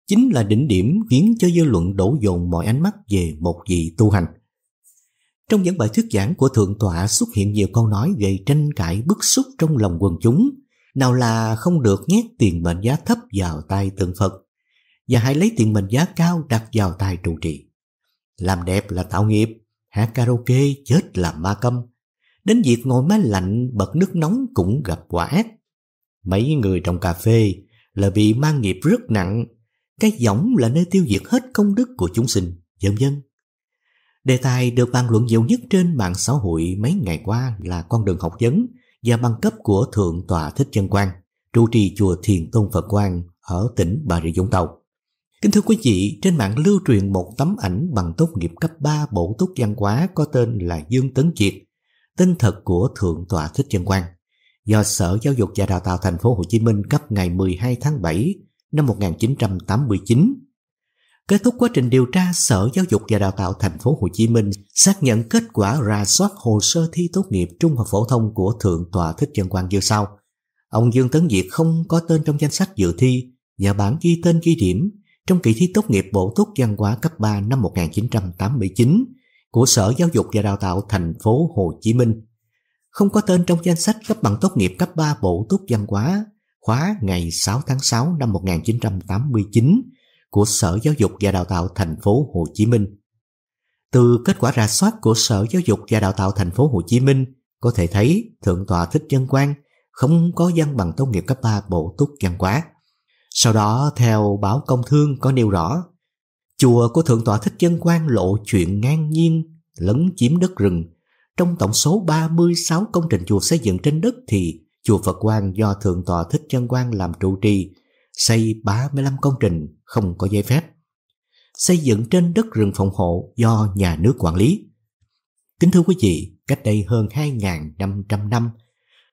chính là đỉnh điểm khiến cho dư luận đổ dồn mọi ánh mắt về một vị tu hành. Trong những bài thuyết giảng của Thượng tọa xuất hiện nhiều câu nói gây tranh cãi bức xúc trong lòng quần chúng, nào là không được nhét tiền mệnh giá thấp vào tay tượng Phật, và hãy lấy tiền mệnh giá cao đặt vào tay trụ trì. Làm đẹp là tạo nghiệp, hát karaoke chết là ma câm. Đến việc ngồi máy lạnh bật nước nóng cũng gặp quả ác. Mấy người trong cà phê là bị mang nghiệp rất nặng cái giọng là nơi tiêu diệt hết công đức của chúng sinh, dân dân. Đề tài được bàn luận nhiều nhất trên mạng xã hội mấy ngày qua là con đường học vấn và bằng cấp của Thượng tọa Thích Chân Quang, trụ trì chùa Thiền Tôn Phật Quang ở tỉnh Bà Rịa Vũng Tàu. Kính thưa quý vị, trên mạng lưu truyền một tấm ảnh bằng tốt nghiệp cấp 3 bổ túc văn hóa có tên là Dương Tấn Kiệt, tên thật của Thượng tọa Thích Chân Quang, do Sở Giáo dục và Đào tạo Thành phố Hồ Chí Minh cấp ngày 12 tháng 7 năm 1989. Kết thúc quá trình điều tra, Sở Giáo dục và Đào tạo Thành phố Hồ Chí Minh xác nhận kết quả rà soát hồ sơ thi tốt nghiệp trung học phổ thông của Thượng tọa Thích trần Quang như sau. Ông Dương Tấn Diệt không có tên trong danh sách dự thi và bản ghi tên ghi điểm trong kỳ thi tốt nghiệp bổ túc văn hóa cấp 3 năm 1989 của Sở Giáo dục và Đào tạo Thành phố Hồ Chí Minh. Không có tên trong danh sách cấp bằng tốt nghiệp cấp 3 bổ túc văn hóa khóa ngày 6 tháng 6 năm 1989 của Sở Giáo dục và Đào tạo Thành phố Hồ Chí Minh. Từ kết quả rà soát của Sở Giáo dục và Đào tạo Thành phố Hồ Chí Minh, có thể thấy Thượng tọa Thích Chân Quang không có văn bằng tốt nghiệp cấp 3 bổ túc văn hóa. Sau đó, theo báo công thương có nêu rõ, Chùa của Thượng tọa Thích Chân Quang lộ chuyện ngang nhiên lấn chiếm đất rừng. Trong tổng số 36 công trình chùa xây dựng trên đất thì chùa Phật Quang do Thượng tọa Thích Chân Quang làm trụ trì, xây 35 công trình không có giấy phép. Xây dựng trên đất rừng phòng hộ do nhà nước quản lý. Kính thưa quý vị, cách đây hơn 2.500 năm,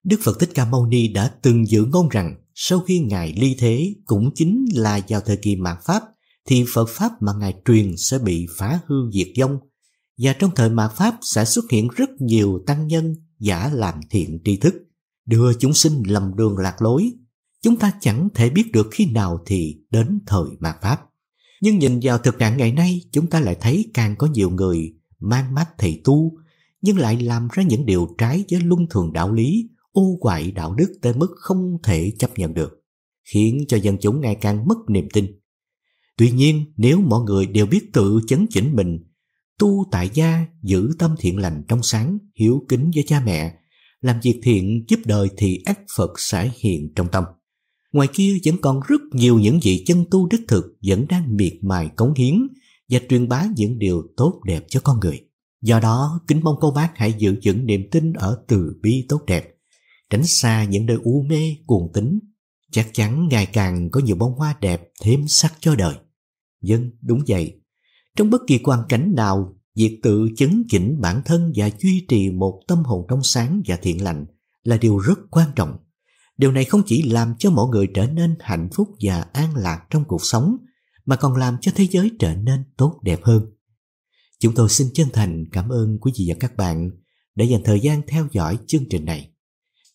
Đức Phật Thích Ca Mâu Ni đã từng dự ngôn rằng sau khi Ngài ly thế cũng chính là vào thời kỳ mạt Pháp thì Phật Pháp mà Ngài truyền sẽ bị phá hư diệt vong và trong thời mạt Pháp sẽ xuất hiện rất nhiều tăng nhân giả làm thiện tri thức đưa chúng sinh lầm đường lạc lối. Chúng ta chẳng thể biết được khi nào thì đến thời mạt Pháp. Nhưng nhìn vào thực trạng ngày nay, chúng ta lại thấy càng có nhiều người mang mắt thầy tu, nhưng lại làm ra những điều trái với luân thường đạo lý, ô quại đạo đức tới mức không thể chấp nhận được, khiến cho dân chúng ngày càng mất niềm tin. Tuy nhiên, nếu mọi người đều biết tự chấn chỉnh mình, tu tại gia, giữ tâm thiện lành trong sáng, hiếu kính với cha mẹ, làm việc thiện giúp đời thì ác Phật sẽ hiện trong tâm. Ngoài kia vẫn còn rất nhiều những vị chân tu đích thực vẫn đang miệt mài cống hiến và truyền bá những điều tốt đẹp cho con người. Do đó, kính mong cô bác hãy giữ vững niềm tin ở từ bi tốt đẹp, tránh xa những nơi u mê, cuồng tính. Chắc chắn ngày càng có nhiều bông hoa đẹp thêm sắc cho đời. Dân, đúng vậy. Trong bất kỳ hoàn cảnh nào, việc tự chấn chỉnh bản thân và duy trì một tâm hồn trong sáng và thiện lành là điều rất quan trọng. Điều này không chỉ làm cho mọi người trở nên hạnh phúc và an lạc trong cuộc sống, mà còn làm cho thế giới trở nên tốt đẹp hơn. Chúng tôi xin chân thành cảm ơn quý vị và các bạn đã dành thời gian theo dõi chương trình này.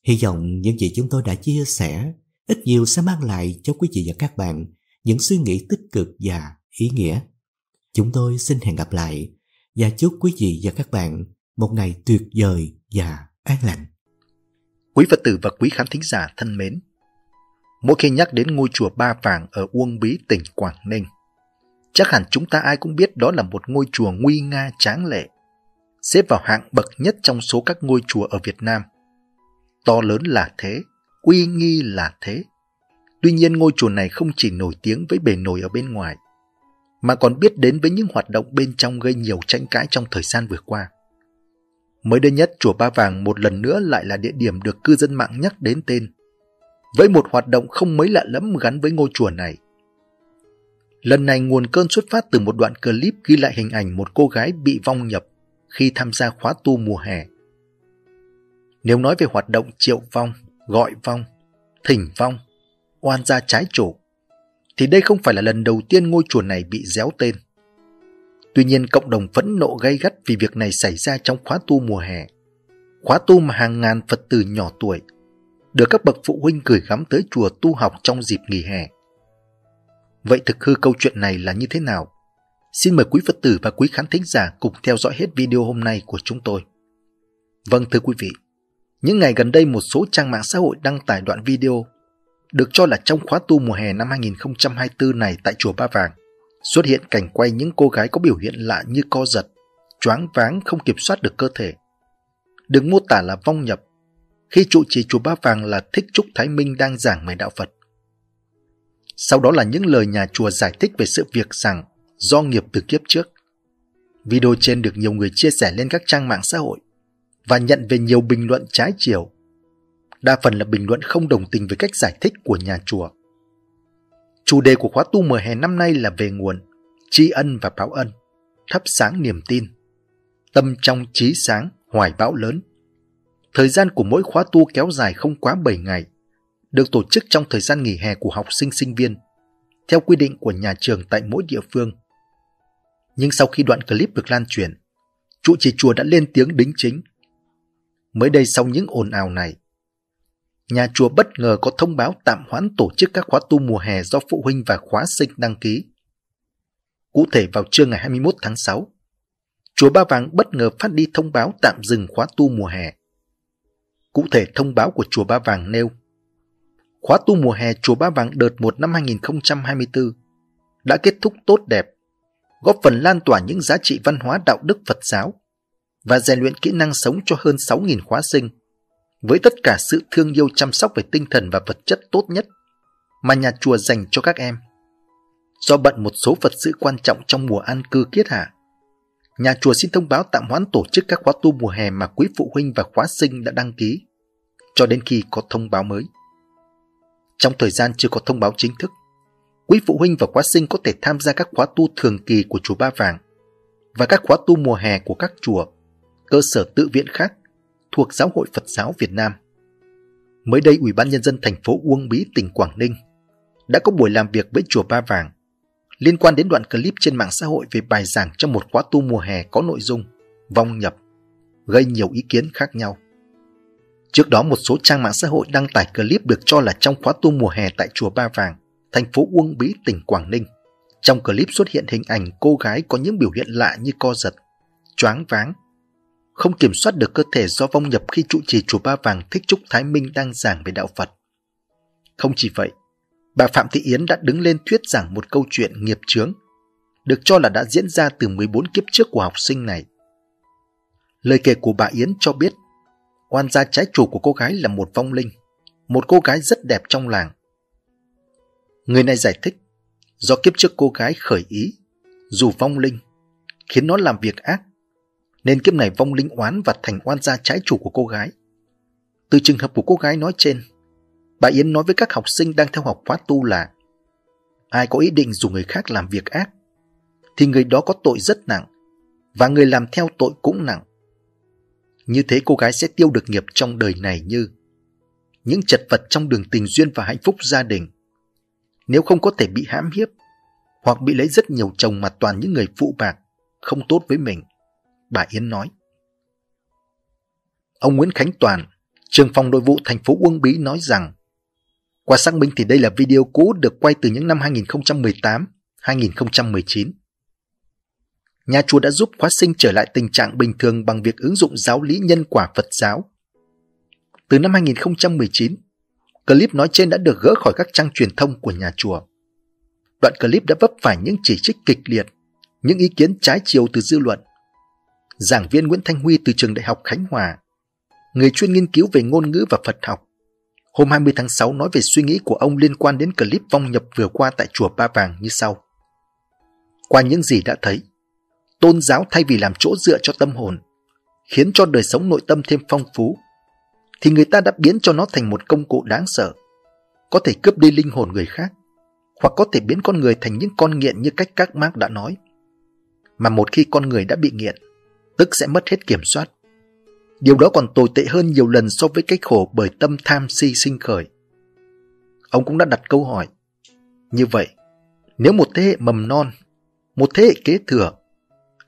Hy vọng những gì chúng tôi đã chia sẻ ít nhiều sẽ mang lại cho quý vị và các bạn những suy nghĩ tích cực và ý nghĩa. Chúng tôi xin hẹn gặp lại và chúc quý vị và các bạn một ngày tuyệt vời và an lành. Quý Phật tử và quý khán thính giả thân mến, mỗi khi nhắc đến ngôi chùa Ba Vàng ở Uông Bí, tỉnh Quảng Ninh, chắc hẳn chúng ta ai cũng biết đó là một ngôi chùa nguy nga tráng lệ, xếp vào hạng bậc nhất trong số các ngôi chùa ở Việt Nam. To lớn là thế, uy nghi là thế. Tuy nhiên ngôi chùa này không chỉ nổi tiếng với bề nổi ở bên ngoài, mà còn biết đến với những hoạt động bên trong gây nhiều tranh cãi trong thời gian vừa qua. Mới đây nhất, chùa Ba Vàng một lần nữa lại là địa điểm được cư dân mạng nhắc đến tên. Với một hoạt động không mấy lạ lẫm gắn với ngôi chùa này. Lần này nguồn cơn xuất phát từ một đoạn clip ghi lại hình ảnh một cô gái bị vong nhập khi tham gia khóa tu mùa hè. Nếu nói về hoạt động triệu vong, gọi vong, thỉnh vong, oan gia trái chủ, thì đây không phải là lần đầu tiên ngôi chùa này bị déo tên. Tuy nhiên cộng đồng phẫn nộ gay gắt vì việc này xảy ra trong khóa tu mùa hè. Khóa tu mà hàng ngàn Phật tử nhỏ tuổi được các bậc phụ huynh gửi gắm tới chùa tu học trong dịp nghỉ hè. Vậy thực hư câu chuyện này là như thế nào? Xin mời quý Phật tử và quý khán thính giả cùng theo dõi hết video hôm nay của chúng tôi. Vâng thưa quý vị, những ngày gần đây một số trang mạng xã hội đăng tải đoạn video được cho là trong khóa tu mùa hè năm 2024 này tại chùa Ba Vàng xuất hiện cảnh quay những cô gái có biểu hiện lạ như co giật, choáng váng không kiểm soát được cơ thể. Được mô tả là vong nhập, khi trụ trì chùa Ba Vàng là Thích Trúc Thái Minh đang giảng về đạo Phật. Sau đó là những lời nhà chùa giải thích về sự việc rằng do nghiệp từ kiếp trước. Video trên được nhiều người chia sẻ lên các trang mạng xã hội và nhận về nhiều bình luận trái chiều. Đa phần là bình luận không đồng tình với cách giải thích của nhà chùa. Chủ đề của khóa tu mùa hè năm nay là về nguồn, tri ân và báo ân, thắp sáng niềm tin, tâm trong trí sáng, hoài bão lớn. Thời gian của mỗi khóa tu kéo dài không quá 7 ngày, được tổ chức trong thời gian nghỉ hè của học sinh sinh viên, theo quy định của nhà trường tại mỗi địa phương. Nhưng sau khi đoạn clip được lan truyền, trụ trì chùa đã lên tiếng đính chính. Mới đây sau những ồn ào này, nhà chùa bất ngờ có thông báo tạm hoãn tổ chức các khóa tu mùa hè do phụ huynh và khóa sinh đăng ký. Cụ thể vào trưa ngày 21 tháng 6, chùa Ba Vàng bất ngờ phát đi thông báo tạm dừng khóa tu mùa hè. Cụ thể thông báo của chùa Ba Vàng nêu Khóa tu mùa hè chùa Ba Vàng đợt 1 năm 2024 đã kết thúc tốt đẹp, góp phần lan tỏa những giá trị văn hóa đạo đức Phật giáo và rèn luyện kỹ năng sống cho hơn 6.000 khóa sinh với tất cả sự thương yêu chăm sóc về tinh thần và vật chất tốt nhất mà nhà chùa dành cho các em. Do bận một số vật sự quan trọng trong mùa an cư kiết hạ, nhà chùa xin thông báo tạm hoãn tổ chức các khóa tu mùa hè mà quý phụ huynh và khóa sinh đã đăng ký, cho đến khi có thông báo mới. Trong thời gian chưa có thông báo chính thức, quý phụ huynh và khóa sinh có thể tham gia các khóa tu thường kỳ của chùa Ba Vàng và các khóa tu mùa hè của các chùa, cơ sở tự viện khác thuộc Giáo hội Phật giáo Việt Nam. Mới đây, Ủy ban Nhân dân thành phố Uông Bí, tỉnh Quảng Ninh đã có buổi làm việc với chùa Ba Vàng liên quan đến đoạn clip trên mạng xã hội về bài giảng trong một khóa tu mùa hè có nội dung vong nhập, gây nhiều ý kiến khác nhau. Trước đó một số trang mạng xã hội đăng tải clip được cho là trong khóa tu mùa hè tại chùa Ba Vàng, thành phố Uông Bí, tỉnh Quảng Ninh. Trong clip xuất hiện hình ảnh cô gái có những biểu hiện lạ như co giật, choáng váng, không kiểm soát được cơ thể do vong nhập khi trụ trì chùa Ba Vàng Thích Trúc Thái Minh đang giảng về đạo Phật. Không chỉ vậy, bà Phạm Thị Yến đã đứng lên thuyết giảng một câu chuyện nghiệp chướng, được cho là đã diễn ra từ 14 kiếp trước của học sinh này. Lời kể của bà Yến cho biết, oan gia trái chủ của cô gái là một vong linh, một cô gái rất đẹp trong làng. Người này giải thích, do kiếp trước cô gái khởi ý, dù vong linh, khiến nó làm việc ác, nên kiếp này vong linh oán và thành oan gia trái chủ của cô gái. Từ trường hợp của cô gái nói trên, bà Yến nói với các học sinh đang theo học khóa tu là ai có ý định dùng người khác làm việc ác, thì người đó có tội rất nặng, và người làm theo tội cũng nặng. Như thế cô gái sẽ tiêu được nghiệp trong đời này như những chật vật trong đường tình duyên và hạnh phúc gia đình. Nếu không có thể bị hãm hiếp, hoặc bị lấy rất nhiều chồng mà toàn những người phụ bạc, không tốt với mình, bà Yến nói. Ông Nguyễn Khánh Toàn, trường phòng nội vụ thành phố Uông Bí nói rằng qua xác minh thì đây là video cũ được quay từ những năm 2018-2019. Nhà chùa đã giúp khóa sinh trở lại tình trạng bình thường bằng việc ứng dụng giáo lý nhân quả Phật giáo. Từ năm 2019, clip nói trên đã được gỡ khỏi các trang truyền thông của nhà chùa. Đoạn clip đã vấp phải những chỉ trích kịch liệt, những ý kiến trái chiều từ dư luận. Giảng viên Nguyễn Thanh Huy từ trường Đại học Khánh Hòa, người chuyên nghiên cứu về ngôn ngữ và Phật học, hôm 20 tháng 6 nói về suy nghĩ của ông liên quan đến clip vong nhập vừa qua tại chùa Ba Vàng như sau. Qua những gì đã thấy, tôn giáo thay vì làm chỗ dựa cho tâm hồn, khiến cho đời sống nội tâm thêm phong phú, thì người ta đã biến cho nó thành một công cụ đáng sợ, có thể cướp đi linh hồn người khác, hoặc có thể biến con người thành những con nghiện như cách các Mark đã nói. Mà một khi con người đã bị nghiện, tức sẽ mất hết kiểm soát. Điều đó còn tồi tệ hơn nhiều lần so với cái khổ bởi tâm tham si sinh khởi. Ông cũng đã đặt câu hỏi. Như vậy, nếu một thế hệ mầm non, một thế hệ kế thừa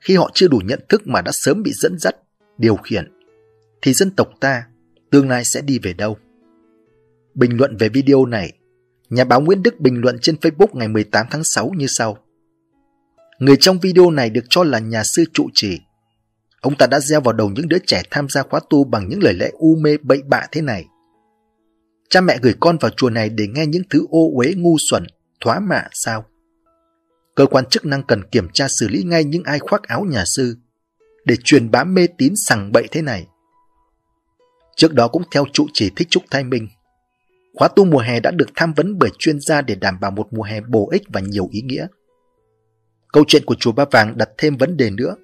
khi họ chưa đủ nhận thức mà đã sớm bị dẫn dắt, điều khiển, thì dân tộc ta tương lai sẽ đi về đâu? Bình luận về video này, nhà báo Nguyễn Đức bình luận trên Facebook ngày 18 tháng 6 như sau. Người trong video này được cho là nhà sư trụ trì. Ông ta đã gieo vào đầu những đứa trẻ tham gia khóa tu bằng những lời lẽ u mê bậy bạ thế này. Cha mẹ gửi con vào chùa này để nghe những thứ ô uế ngu xuẩn, thoá mạ sao? cơ quan chức năng cần kiểm tra xử lý ngay những ai khoác áo nhà sư để truyền bá mê tín sằng bậy thế này. Trước đó cũng theo trụ trì Thích Trúc Thái Minh, khóa tu mùa hè đã được tham vấn bởi chuyên gia để đảm bảo một mùa hè bổ ích và nhiều ý nghĩa. Câu chuyện của chùa Ba Vàng đặt thêm vấn đề nữa.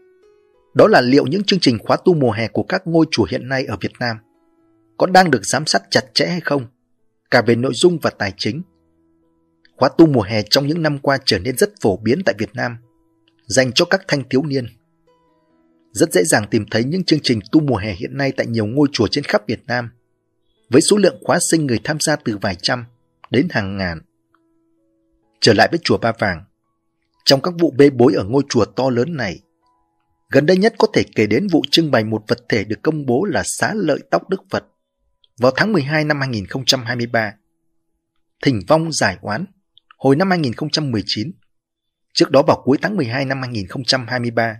Đó là liệu những chương trình khóa tu mùa hè của các ngôi chùa hiện nay ở Việt Nam có đang được giám sát chặt chẽ hay không, cả về nội dung và tài chính khóa tu mùa hè trong những năm qua trở nên rất phổ biến tại Việt Nam, dành cho các thanh thiếu niên. Rất dễ dàng tìm thấy những chương trình tu mùa hè hiện nay tại nhiều ngôi chùa trên khắp Việt Nam, với số lượng khóa sinh người tham gia từ vài trăm đến hàng ngàn. Trở lại với chùa Ba Vàng, trong các vụ bê bối ở ngôi chùa to lớn này, gần đây nhất có thể kể đến vụ trưng bày một vật thể được công bố là xá lợi tóc Đức Phật vào tháng 12 năm 2023. Thỉnh vong giải oán hồi năm 2019. Trước đó vào cuối tháng 12 năm 2023,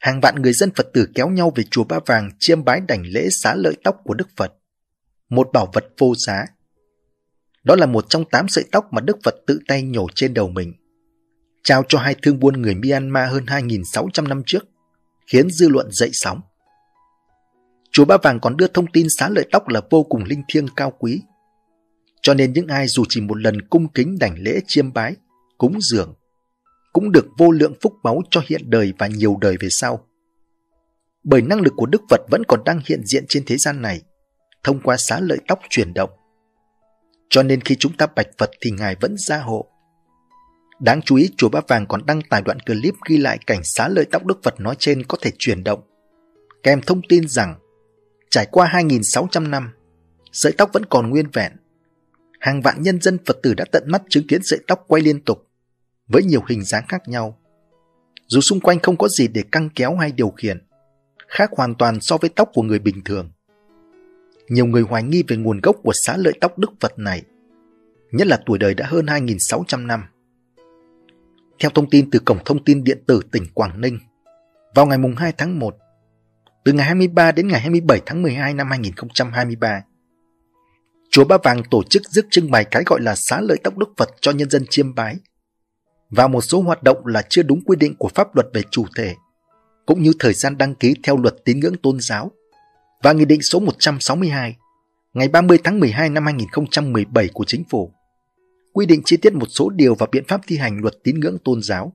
hàng vạn người dân Phật tử kéo nhau về chùa Ba Vàng chiêm bái đảnh lễ xá lợi tóc của Đức Phật, một bảo vật vô giá. Đó là một trong tám sợi tóc mà Đức Phật tự tay nhổ trên đầu mình, trao cho hai thương buôn người Myanmar hơn 2.600 năm trước, khiến dư luận dậy sóng. Chùa Ba Vàng còn đưa thông tin xá lợi tóc là vô cùng linh thiêng cao quý, cho nên những ai dù chỉ một lần cung kính đảnh lễ chiêm bái, cúng dường, cũng được vô lượng phúc báu cho hiện đời và nhiều đời về sau. Bởi năng lực của Đức Phật vẫn còn đang hiện diện trên thế gian này, thông qua xá lợi tóc chuyển động. Cho nên khi chúng ta bạch Phật thì Ngài vẫn gia hộ. Đáng chú ý chùa Ba Vàng còn đăng tải đoạn clip ghi lại cảnh xá lợi tóc Đức Phật nói trên có thể chuyển động, kèm thông tin rằng trải qua 2.600 năm, sợi tóc vẫn còn nguyên vẹn. Hàng vạn nhân dân Phật tử đã tận mắt chứng kiến sợi tóc quay liên tục, với nhiều hình dáng khác nhau. Dù xung quanh không có gì để căng kéo hay điều khiển, khác hoàn toàn so với tóc của người bình thường. Nhiều người hoài nghi về nguồn gốc của xá lợi tóc Đức Phật này, nhất là tuổi đời đã hơn 2.600 năm. Theo thông tin từ Cổng Thông tin Điện tử tỉnh Quảng Ninh, vào ngày 2 tháng 1, từ ngày 23 đến ngày 27 tháng 12 năm 2023, Chùa Ba Vàng tổ chức rước trưng bày cái gọi là xá lợi tóc Đức Phật cho nhân dân chiêm bái. Và một số hoạt động là chưa đúng quy định của pháp luật về chủ thể, cũng như thời gian đăng ký theo luật tín ngưỡng tôn giáo. Và Nghị định số 162 ngày 30 tháng 12 năm 2017 của Chính phủ quy định chi tiết một số điều và biện pháp thi hành luật tín ngưỡng tôn giáo.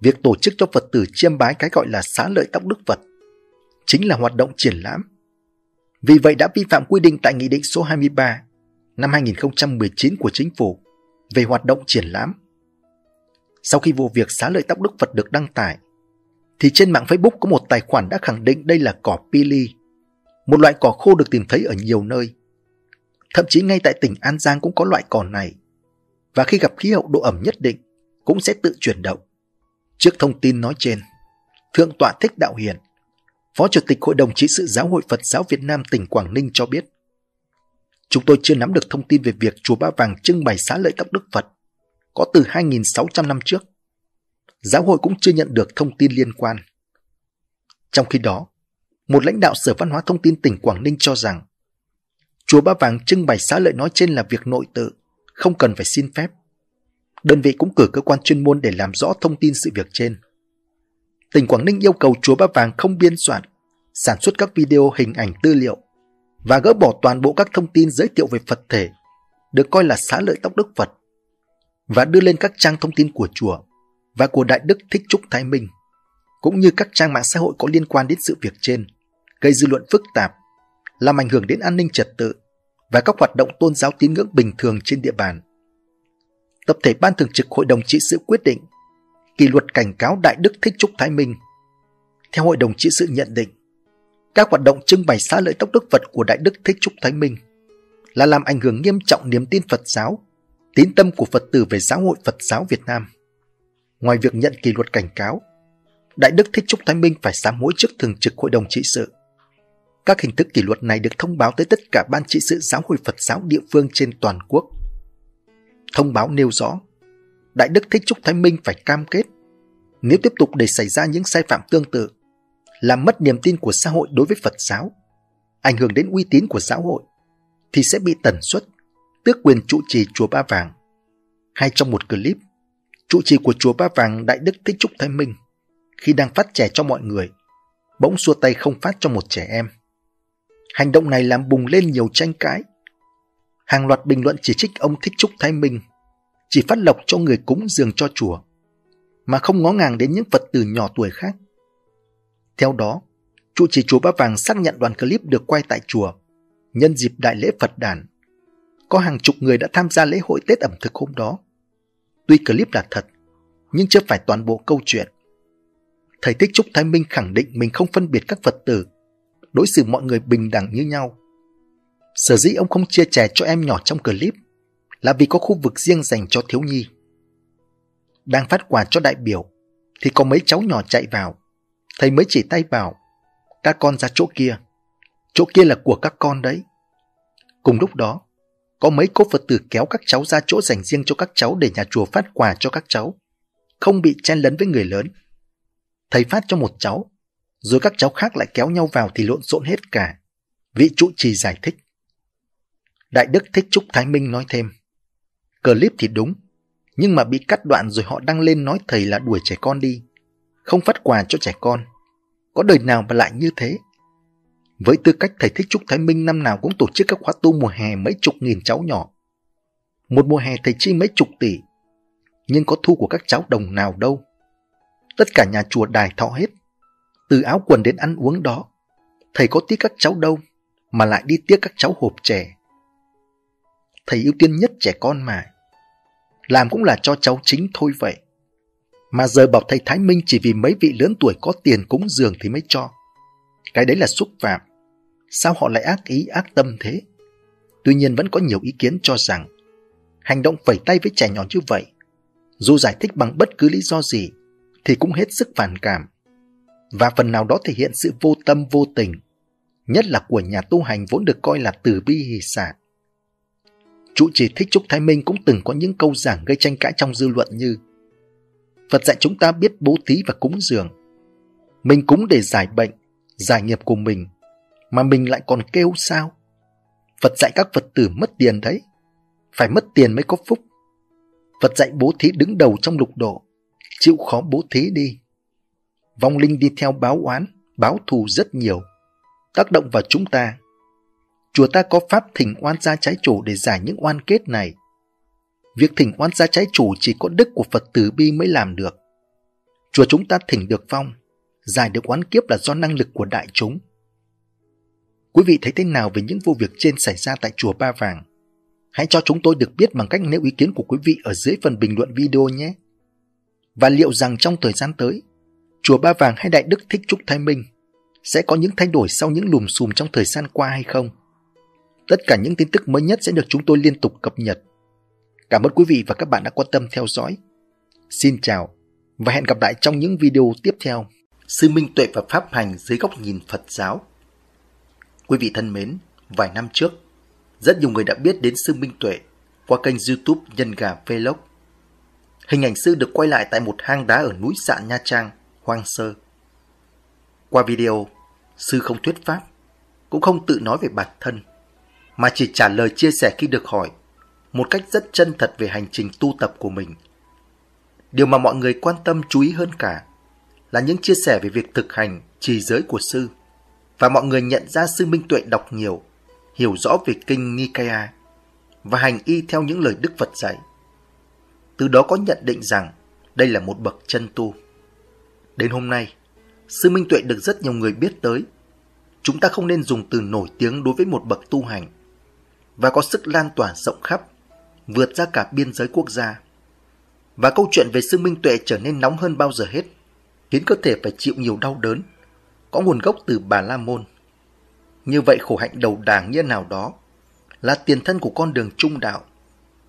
Việc tổ chức cho Phật tử chiêm bái cái gọi là xá lợi tóc Đức Phật chính là hoạt động triển lãm. Vì vậy đã vi phạm quy định tại Nghị định số 23 năm 2019 của Chính phủ về hoạt động triển lãm. Sau khi vụ việc xá lợi tóc Đức Phật được đăng tải, thì trên mạng Facebook có một tài khoản đã khẳng định đây là cỏ pili, một loại cỏ khô được tìm thấy ở nhiều nơi. Thậm chí ngay tại tỉnh An Giang cũng có loại cỏ này, và khi gặp khí hậu độ ẩm nhất định, cũng sẽ tự chuyển động. Trước thông tin nói trên, Thượng tọa Thích Đạo Hiền, Phó Chủ tịch Hội đồng Trị sự Giáo hội Phật giáo Việt Nam tỉnh Quảng Ninh cho biết, Chúng tôi chưa nắm được thông tin về việc chùa Ba Vàng trưng bày xá lợi tóc Đức Phật có từ 2.600 năm trước. Giáo hội cũng chưa nhận được thông tin liên quan. Trong khi đó, một lãnh đạo Sở Văn hóa Thông tin tỉnh Quảng Ninh cho rằng chùa Ba Vàng trưng bày xá lợi nói trên là việc nội tự, không cần phải xin phép. Đơn vị cũng cử cơ quan chuyên môn để làm rõ thông tin sự việc trên. Tỉnh Quảng Ninh yêu cầu chùa Ba Vàng không biên soạn, sản xuất các video hình ảnh tư liệu và gỡ bỏ toàn bộ các thông tin giới thiệu về Phật thể, được coi là xá lợi tóc Đức Phật, và đưa lên các trang thông tin của chùa và của Đại Đức Thích Trúc Thái Minh, cũng như các trang mạng xã hội có liên quan đến sự việc trên, gây dư luận phức tạp, làm ảnh hưởng đến an ninh trật tự và các hoạt động tôn giáo tín ngưỡng bình thường trên địa bàn. Tập thể Ban Thường trực Hội đồng Trị sự quyết định kỷ luật cảnh cáo Đại Đức Thích Trúc Thái Minh. Theo Hội đồng Trị sự nhận định, các hoạt động trưng bày xá lợi tóc Đức Phật của Đại Đức Thích Trúc Thái Minh là làm ảnh hưởng nghiêm trọng niềm tin Phật giáo, tín tâm của Phật tử về Giáo hội Phật giáo Việt Nam. Ngoài việc nhận kỷ luật cảnh cáo, Đại Đức Thích Trúc Thái Minh phải sám hối trước Thường trực Hội đồng Trị sự. Các hình thức kỷ luật này được thông báo tới tất cả ban trị sự giáo hội Phật giáo địa phương trên toàn quốc. Thông báo nêu rõ, Đại Đức Thích Trúc Thái Minh phải cam kết nếu tiếp tục để xảy ra những sai phạm tương tự, làm mất niềm tin của xã hội đối với Phật giáo, ảnh hưởng đến uy tín của giáo hội, thì sẽ bị tần suất, tước quyền trụ trì chùa Ba Vàng. Hay trong một clip, trụ trì của chùa Ba Vàng Đại Đức Thích Trúc Thái Minh khi đang phát trẻ cho mọi người, bỗng xua tay không phát cho một trẻ em. Hành động này làm bùng lên nhiều tranh cãi. Hàng loạt bình luận chỉ trích ông Thích Trúc Thái Minh chỉ phát lộc cho người cúng dường cho chùa, mà không ngó ngàng đến những Phật tử nhỏ tuổi khác. Theo đó, trụ trì chùa Ba Vàng xác nhận đoạn clip được quay tại chùa nhân dịp đại lễ Phật đàn. Có hàng chục người đã tham gia lễ hội Tết ẩm thực hôm đó. Tuy clip là thật, nhưng chưa phải toàn bộ câu chuyện. Thầy Thích Trúc Thái Minh khẳng định mình không phân biệt các Phật tử, đối xử mọi người bình đẳng như nhau. Sở dĩ ông không chia trẻ cho em nhỏ trong clip là vì có khu vực riêng dành cho thiếu nhi. Đang phát quà cho đại biểu thì có mấy cháu nhỏ chạy vào. Thầy mới chỉ tay bảo các con ra chỗ kia. Chỗ kia là của các con đấy. Cùng lúc đó, có mấy cô Phật tử kéo các cháu ra chỗ dành riêng cho các cháu để nhà chùa phát quà cho các cháu, không bị chen lấn với người lớn. Thầy phát cho một cháu, rồi các cháu khác lại kéo nhau vào thì lộn xộn hết cả. Vị trụ trì giải thích. Đại Đức Thích Trúc Thái Minh nói thêm. Clip thì đúng, nhưng mà bị cắt đoạn rồi họ đăng lên nói thầy là đuổi trẻ con đi, không phát quà cho trẻ con. Có đời nào mà lại như thế? Với tư cách thầy Thích Trúc Thái Minh năm nào cũng tổ chức các khóa tu mùa hè mấy chục nghìn cháu nhỏ. Một mùa hè thầy chi mấy chục tỷ. nhưng có thu của các cháu đồng nào đâu. Tất cả nhà chùa đài thọ hết, từ áo quần đến ăn uống đó. Thầy có tiếc các cháu đâu, mà lại đi tiếc các cháu hộp trẻ. Thầy ưu tiên nhất trẻ con mà. Làm cũng là cho cháu chính thôi vậy. Mà giờ bảo thầy Thái Minh chỉ vì mấy vị lớn tuổi có tiền cúng dường thì mới cho. Cái đấy là xúc phạm. Sao họ lại ác ý ác tâm thế? Tuy nhiên vẫn có nhiều ý kiến cho rằng hành động vẩy tay với trẻ nhỏ như vậy, dù giải thích bằng bất cứ lý do gì, thì cũng hết sức phản cảm. Và phần nào đó thể hiện sự vô tâm vô tình, nhất là của nhà tu hành vốn được coi là từ bi hỷ xả. Chủ trì Thích Trúc Thái Minh cũng từng có những câu giảng gây tranh cãi trong dư luận như Phật dạy chúng ta biết bố thí và cúng dường. Mình cúng để giải bệnh, giải nghiệp của mình, mà mình lại còn kêu sao? Phật dạy các Phật tử mất tiền đấy, phải mất tiền mới có phúc. Phật dạy bố thí đứng đầu trong lục độ, chịu khó bố thí đi. Vong linh đi theo báo oán, báo thù rất nhiều, tác động vào chúng ta. Chùa ta có pháp thỉnh oan gia trái chủ để giải những oan kết này. Việc thỉnh oan gia trái chủ chỉ có đức của Phật tử bi mới làm được. Chùa chúng ta thỉnh được vong, giải được oán kiếp là do năng lực của đại chúng. Quý vị thấy thế nào về những vụ việc trên xảy ra tại chùa Ba Vàng? Hãy cho chúng tôi được biết bằng cách nêu ý kiến của quý vị ở dưới phần bình luận video nhé. Và liệu rằng trong thời gian tới, chùa Ba Vàng hay Đại Đức Thích Trúc Thái Minh sẽ có những thay đổi sau những lùm xùm trong thời gian qua hay không? Tất cả những tin tức mới nhất sẽ được chúng tôi liên tục cập nhật. Cảm ơn quý vị và các bạn đã quan tâm theo dõi. Xin chào và hẹn gặp lại trong những video tiếp theo. Sư Minh Tuệ và Pháp Hành dưới góc nhìn Phật giáo Quý vị thân mến, vài năm trước, rất nhiều người đã biết đến Sư Minh Tuệ qua kênh youtube Nhân Gà Vlog. Hình ảnh sư được quay lại tại một hang đá ở núi Sạn Nha Trang, hoang sơ. Qua video, sư không thuyết pháp, cũng không tự nói về bản thân, mà chỉ trả lời chia sẻ khi được hỏi một cách rất chân thật về hành trình tu tập của mình. Điều mà mọi người quan tâm chú ý hơn cả là những chia sẻ về việc thực hành trì giới của sư và mọi người nhận ra sư Minh Tuệ đọc nhiều, hiểu rõ về kinh Nikaya và hành y theo những lời Đức Phật dạy. Từ đó có nhận định rằng đây là một bậc chân tu. Đến hôm nay, sư Minh Tuệ được rất nhiều người biết tới. Chúng ta không nên dùng từ nổi tiếng đối với một bậc tu hành và có sức lan tỏa rộng khắp, vượt ra cả biên giới quốc gia. Và câu chuyện về sư Minh Tuệ trở nên nóng hơn bao giờ hết, khiến cơ thể phải chịu nhiều đau đớn có nguồn gốc từ Bà La Môn. Như vậy khổ hạnh đầu đảng như nào đó là tiền thân của con đường trung đạo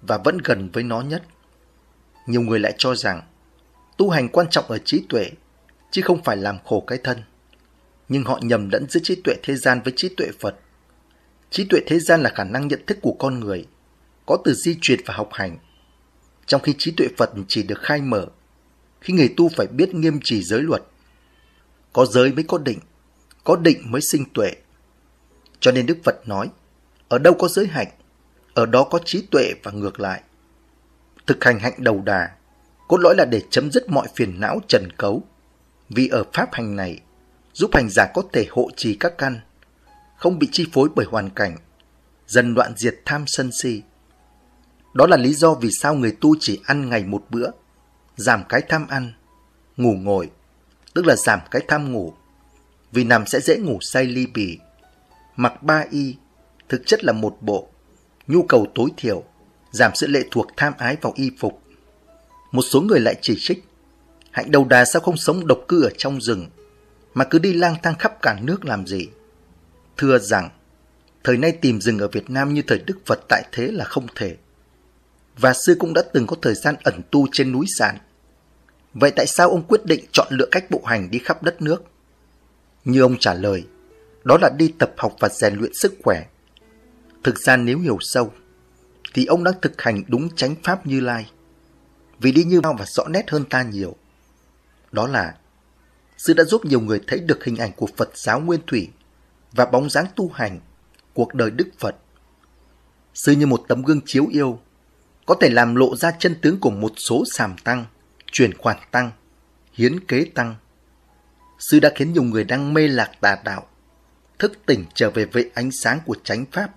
và vẫn gần với nó nhất. Nhiều người lại cho rằng tu hành quan trọng ở trí tuệ chứ không phải làm khổ cái thân. Nhưng họ nhầm lẫn giữa trí tuệ thế gian với trí tuệ Phật. Trí tuệ thế gian là khả năng nhận thức của con người, có từ di truyền và học hành. Trong khi trí tuệ Phật chỉ được khai mở khi người tu phải biết nghiêm trì giới luật có giới mới có định, có định mới sinh tuệ. Cho nên Đức Phật nói, ở đâu có giới hạnh, ở đó có trí tuệ và ngược lại. Thực hành hạnh đầu đà, cốt lõi là để chấm dứt mọi phiền não trần cấu. Vì ở pháp hành này, giúp hành giả có thể hộ trì các căn, không bị chi phối bởi hoàn cảnh, dần đoạn diệt tham sân si. Đó là lý do vì sao người tu chỉ ăn ngày một bữa, giảm cái tham ăn, ngủ ngồi, tức là giảm cái tham ngủ. Vì nằm sẽ dễ ngủ say ly bì. Mặc ba y, thực chất là một bộ, nhu cầu tối thiểu, giảm sự lệ thuộc tham ái vào y phục. Một số người lại chỉ trích, hạnh đầu đà sao không sống độc cư ở trong rừng, mà cứ đi lang thang khắp cả nước làm gì. Thưa rằng, thời nay tìm rừng ở Việt Nam như thời Đức Phật tại thế là không thể. Và sư cũng đã từng có thời gian ẩn tu trên núi sản, Vậy tại sao ông quyết định chọn lựa cách bộ hành đi khắp đất nước? Như ông trả lời, đó là đi tập học và rèn luyện sức khỏe. Thực ra nếu hiểu sâu, thì ông đang thực hành đúng chánh pháp như lai. Vì đi như bao và rõ nét hơn ta nhiều. Đó là, sư đã giúp nhiều người thấy được hình ảnh của Phật giáo nguyên thủy và bóng dáng tu hành, cuộc đời Đức Phật. Sư như một tấm gương chiếu yêu, có thể làm lộ ra chân tướng của một số sàm tăng chuyển khoản tăng, hiến kế tăng. Sư đã khiến nhiều người đang mê lạc tà đạo, thức tỉnh trở về với ánh sáng của chánh pháp.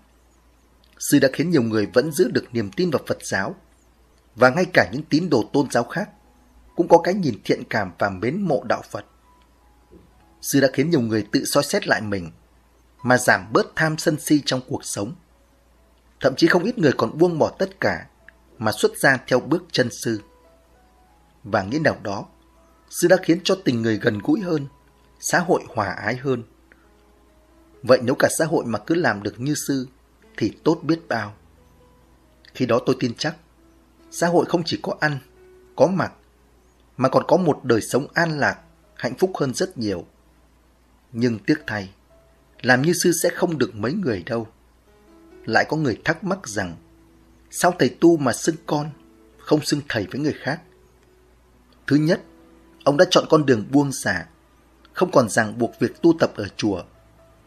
Sư đã khiến nhiều người vẫn giữ được niềm tin vào Phật giáo Và ngay cả những tín đồ tôn giáo khác cũng có cái nhìn thiện cảm và mến mộ đạo Phật. Sư đã khiến nhiều người tự soi xét lại mình mà giảm bớt tham sân si trong cuộc sống. Thậm chí không ít người còn buông bỏ tất cả mà xuất ra theo bước chân sư. Và nghĩa nào đó, sư đã khiến cho tình người gần gũi hơn, xã hội hòa ái hơn. Vậy nếu cả xã hội mà cứ làm được như sư thì tốt biết bao. Khi đó tôi tin chắc, xã hội không chỉ có ăn, có mặc, mà còn có một đời sống an lạc, hạnh phúc hơn rất nhiều. Nhưng tiếc thay, làm như sư sẽ không được mấy người đâu. Lại có người thắc mắc rằng, sao thầy tu mà xưng con, không xưng thầy với người khác? Thứ nhất, ông đã chọn con đường buông xả, không còn ràng buộc việc tu tập ở chùa,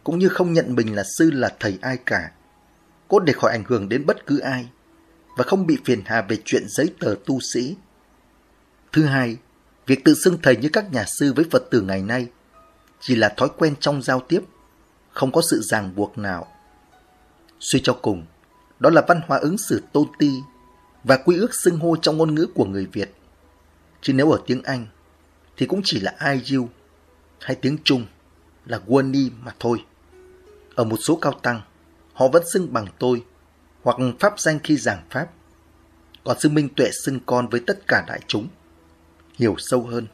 cũng như không nhận mình là sư là thầy ai cả, cốt để khỏi ảnh hưởng đến bất cứ ai, và không bị phiền hà về chuyện giấy tờ tu sĩ. Thứ hai, việc tự xưng thầy như các nhà sư với Phật tử ngày nay chỉ là thói quen trong giao tiếp, không có sự ràng buộc nào. Suy cho cùng, đó là văn hóa ứng xử tôn ti và quy ước xưng hô trong ngôn ngữ của người Việt. Chứ nếu ở tiếng Anh thì cũng chỉ là I you hay tiếng Trung là Wani mà thôi. Ở một số cao tăng, họ vẫn xưng bằng tôi hoặc pháp danh khi giảng pháp. Còn sư Minh Tuệ xưng con với tất cả đại chúng. Hiểu sâu hơn,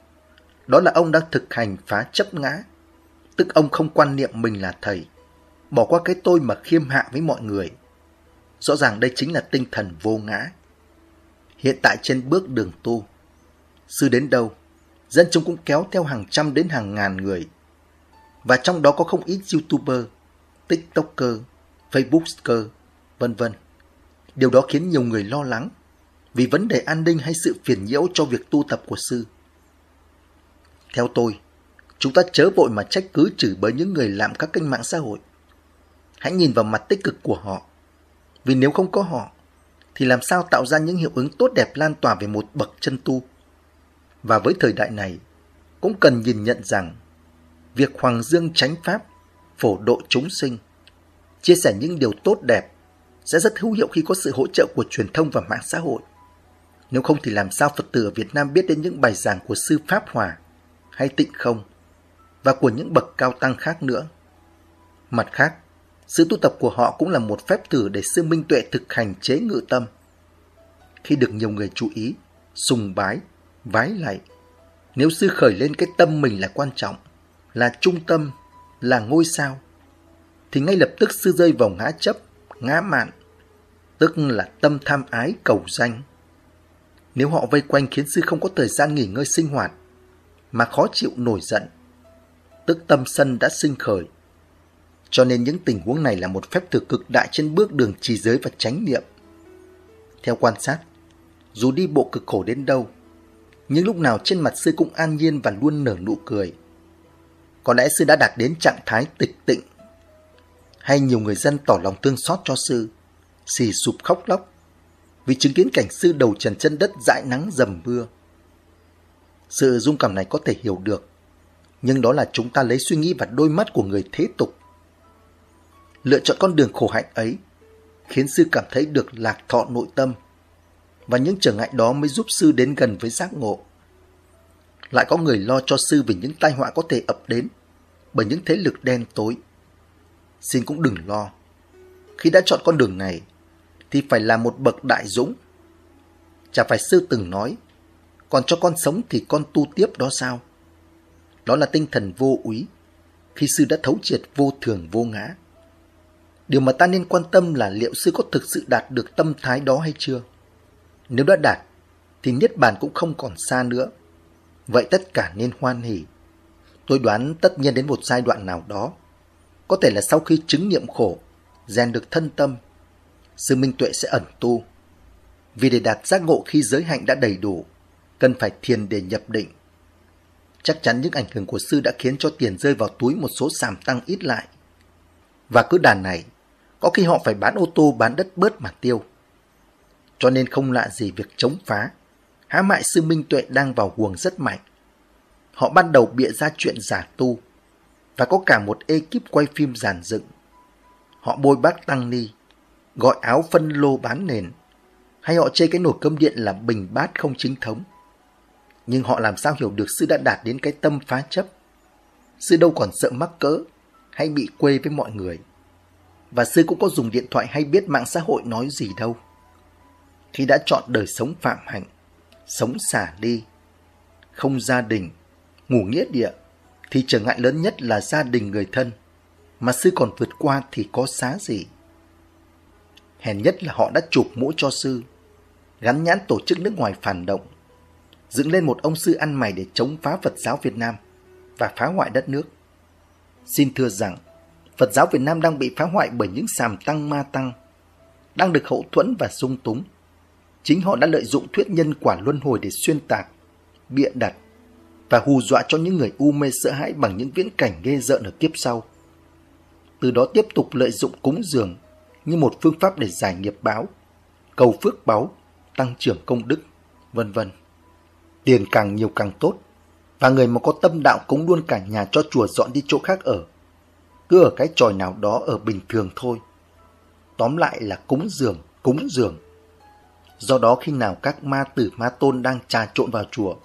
đó là ông đã thực hành phá chấp ngã, tức ông không quan niệm mình là thầy, bỏ qua cái tôi mà khiêm hạ với mọi người. Rõ ràng đây chính là tinh thần vô ngã. Hiện tại trên bước đường tu, sư đến đâu, dân chúng cũng kéo theo hàng trăm đến hàng ngàn người. Và trong đó có không ít YouTuber, TikToker, Facebooker, vân vân. Điều đó khiến nhiều người lo lắng vì vấn đề an ninh hay sự phiền nhiễu cho việc tu tập của sư. Theo tôi, chúng ta chớ vội mà trách cứ chửi bới những người làm các kênh mạng xã hội. Hãy nhìn vào mặt tích cực của họ. Vì nếu không có họ, thì làm sao tạo ra những hiệu ứng tốt đẹp lan tỏa về một bậc chân tu? Và với thời đại này, cũng cần nhìn nhận rằng việc Hoàng Dương tránh pháp, phổ độ chúng sinh, chia sẻ những điều tốt đẹp sẽ rất hữu hiệu khi có sự hỗ trợ của truyền thông và mạng xã hội. Nếu không thì làm sao Phật tử ở Việt Nam biết đến những bài giảng của Sư Pháp Hòa hay Tịnh Không và của những bậc cao tăng khác nữa. Mặt khác, sự tu tập của họ cũng là một phép thử để Sư Minh Tuệ thực hành chế ngự tâm. Khi được nhiều người chú ý, sùng bái, vái lạy, nếu Sư khởi lên cái tâm mình là quan trọng, là trung tâm, là ngôi sao, thì ngay lập tức Sư rơi vào ngã chấp, ngã mạn, tức là tâm tham ái cầu danh. Nếu họ vây quanh khiến sư không có thời gian nghỉ ngơi sinh hoạt, mà khó chịu nổi giận, tức tâm sân đã sinh khởi. Cho nên những tình huống này là một phép thử cực đại trên bước đường trì giới và chánh niệm. Theo quan sát, dù đi bộ cực khổ đến đâu, nhưng lúc nào trên mặt sư cũng an nhiên và luôn nở nụ cười. Có lẽ sư đã đạt đến trạng thái tịch tịnh. Hay nhiều người dân tỏ lòng thương xót cho sư, xì sụp khóc lóc vì chứng kiến cảnh sư đầu trần chân đất dãi nắng dầm mưa. Sự dung cảm này có thể hiểu được, nhưng đó là chúng ta lấy suy nghĩ và đôi mắt của người thế tục. Lựa chọn con đường khổ hạnh ấy khiến sư cảm thấy được lạc thọ nội tâm và những trở ngại đó mới giúp sư đến gần với giác ngộ. Lại có người lo cho sư về những tai họa có thể ập đến bởi những thế lực đen tối. Xin cũng đừng lo. Khi đã chọn con đường này, thì phải là một bậc đại dũng. Chả phải sư từng nói, còn cho con sống thì con tu tiếp đó sao? Đó là tinh thần vô úy, khi sư đã thấu triệt vô thường vô ngã. Điều mà ta nên quan tâm là liệu sư có thực sự đạt được tâm thái đó hay chưa? Nếu đã đạt, thì Niết Bàn cũng không còn xa nữa. Vậy tất cả nên hoan hỉ. Tôi đoán tất nhiên đến một giai đoạn nào đó, có thể là sau khi chứng nghiệm khổ, rèn được thân tâm, sư minh tuệ sẽ ẩn tu. Vì để đạt giác ngộ khi giới hạnh đã đầy đủ, cần phải thiền để nhập định. Chắc chắn những ảnh hưởng của sư đã khiến cho tiền rơi vào túi một số sàm tăng ít lại. Và cứ đàn này, có khi họ phải bán ô tô bán đất bớt mà tiêu. Cho nên không lạ gì việc chống phá, há mại sư minh tuệ đang vào guồng rất mạnh. Họ ban đầu bịa ra chuyện giả tu, và có cả một ekip quay phim giàn dựng. Họ bôi bác Tăng Ni, gọi áo phân lô bán nền, hay họ chê cái nồi cơm điện là bình bát không chính thống. Nhưng họ làm sao hiểu được sư đã đạt đến cái tâm phá chấp. Sư đâu còn sợ mắc cỡ hay bị quê với mọi người. Và sư cũng có dùng điện thoại hay biết mạng xã hội nói gì đâu. Khi đã chọn đời sống phạm hạnh, sống xả ly, không gia đình, ngủ nghĩa địa, thì trở ngại lớn nhất là gia đình người thân. Mà sư còn vượt qua thì có xá gì. Hèn nhất là họ đã chụp mũ cho sư, gắn nhãn tổ chức nước ngoài phản động, dựng lên một ông sư ăn mày để chống phá Phật giáo Việt Nam và phá hoại đất nước. Xin thưa rằng, Phật giáo Việt Nam đang bị phá hoại bởi những sàm tăng ma tăng, đang được hậu thuẫn và sung túng. Chính họ đã lợi dụng thuyết nhân quả luân hồi để xuyên tạc, bịa đặt và hù dọa cho những người u mê sợ hãi bằng những viễn cảnh ghê rợn ở kiếp sau. Từ đó tiếp tục lợi dụng cúng dường như một phương pháp để giải nghiệp báo, cầu phước báo, tăng trưởng công đức, vân vân. Tiền càng nhiều càng tốt, và người mà có tâm đạo cúng luôn cả nhà cho chùa dọn đi chỗ khác ở. Cứ ở cái tròi nào đó ở bình thường thôi. Tóm lại là cúng dường, cúng dường. Do đó khi nào các ma tử ma tôn đang trà trộn vào chùa,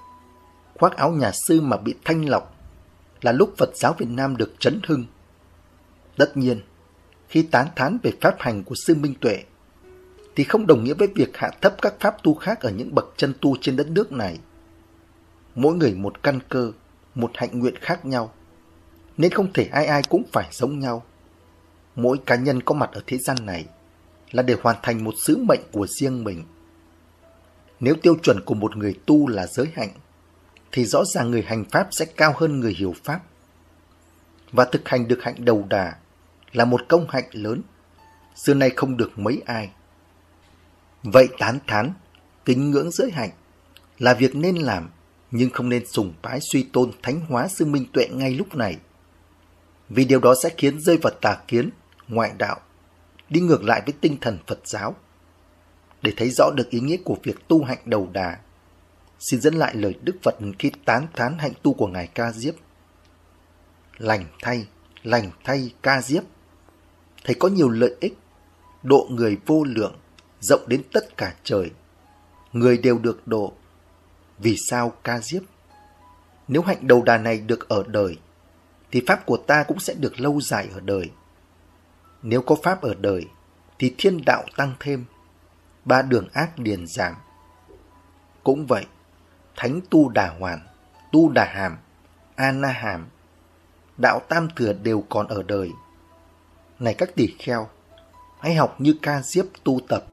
khoác áo nhà sư mà bị thanh lọc, là lúc Phật giáo Việt Nam được chấn hưng. Tất nhiên, khi tán thán về pháp hành của sư Minh Tuệ, thì không đồng nghĩa với việc hạ thấp các pháp tu khác ở những bậc chân tu trên đất nước này. Mỗi người một căn cơ, một hạnh nguyện khác nhau, nên không thể ai ai cũng phải giống nhau. Mỗi cá nhân có mặt ở thế gian này là để hoàn thành một sứ mệnh của riêng mình. Nếu tiêu chuẩn của một người tu là giới hạnh, thì rõ ràng người hành pháp sẽ cao hơn người hiểu pháp. Và thực hành được hạnh đầu đà là một công hạnh lớn, xưa nay không được mấy ai. Vậy tán thán, kính ngưỡng giới hạnh là việc nên làm, nhưng không nên sùng bái suy tôn thánh hóa sư minh tuệ ngay lúc này. Vì điều đó sẽ khiến rơi vào tà kiến, ngoại đạo, đi ngược lại với tinh thần Phật giáo. Để thấy rõ được ý nghĩa của việc tu hạnh đầu đà, xin dẫn lại lời Đức Phật khi tán thán hạnh tu của Ngài Ca Diếp. Lành thay, lành thay Ca Diếp Thầy có nhiều lợi ích, độ người vô lượng, rộng đến tất cả trời. Người đều được độ. Vì sao ca diếp? Nếu hạnh đầu đà này được ở đời, thì pháp của ta cũng sẽ được lâu dài ở đời. Nếu có pháp ở đời, thì thiên đạo tăng thêm, ba đường ác điền giảm. Cũng vậy, thánh tu đà hoàn, tu đà hàm, a na hàm, đạo tam thừa đều còn ở đời này các tỷ kheo, hãy học như ca diếp tu tập.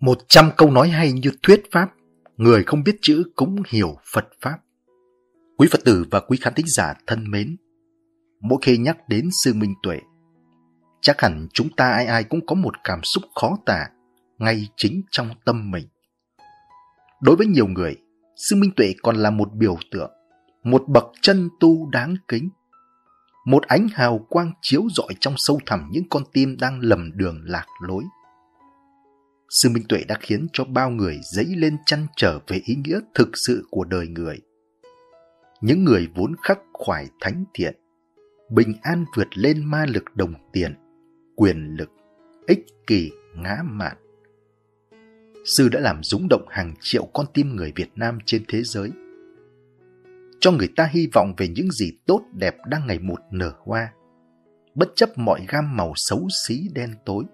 Một trăm câu nói hay như thuyết pháp, người không biết chữ cũng hiểu Phật Pháp. Quý Phật tử và quý khán thính giả thân mến, mỗi khi nhắc đến Sư Minh Tuệ, chắc hẳn chúng ta ai ai cũng có một cảm xúc khó tả ngay chính trong tâm mình. Đối với nhiều người, Sư Minh Tuệ còn là một biểu tượng, một bậc chân tu đáng kính một ánh hào quang chiếu rọi trong sâu thẳm những con tim đang lầm đường lạc lối. Sư Minh Tuệ đã khiến cho bao người dấy lên chăn trở về ý nghĩa thực sự của đời người. Những người vốn khắc khoải thánh thiện, bình an vượt lên ma lực đồng tiền, quyền lực, ích kỷ, ngã mạn. Sư đã làm rúng động hàng triệu con tim người Việt Nam trên thế giới – cho người ta hy vọng về những gì tốt đẹp đang ngày một nở hoa, bất chấp mọi gam màu xấu xí đen tối.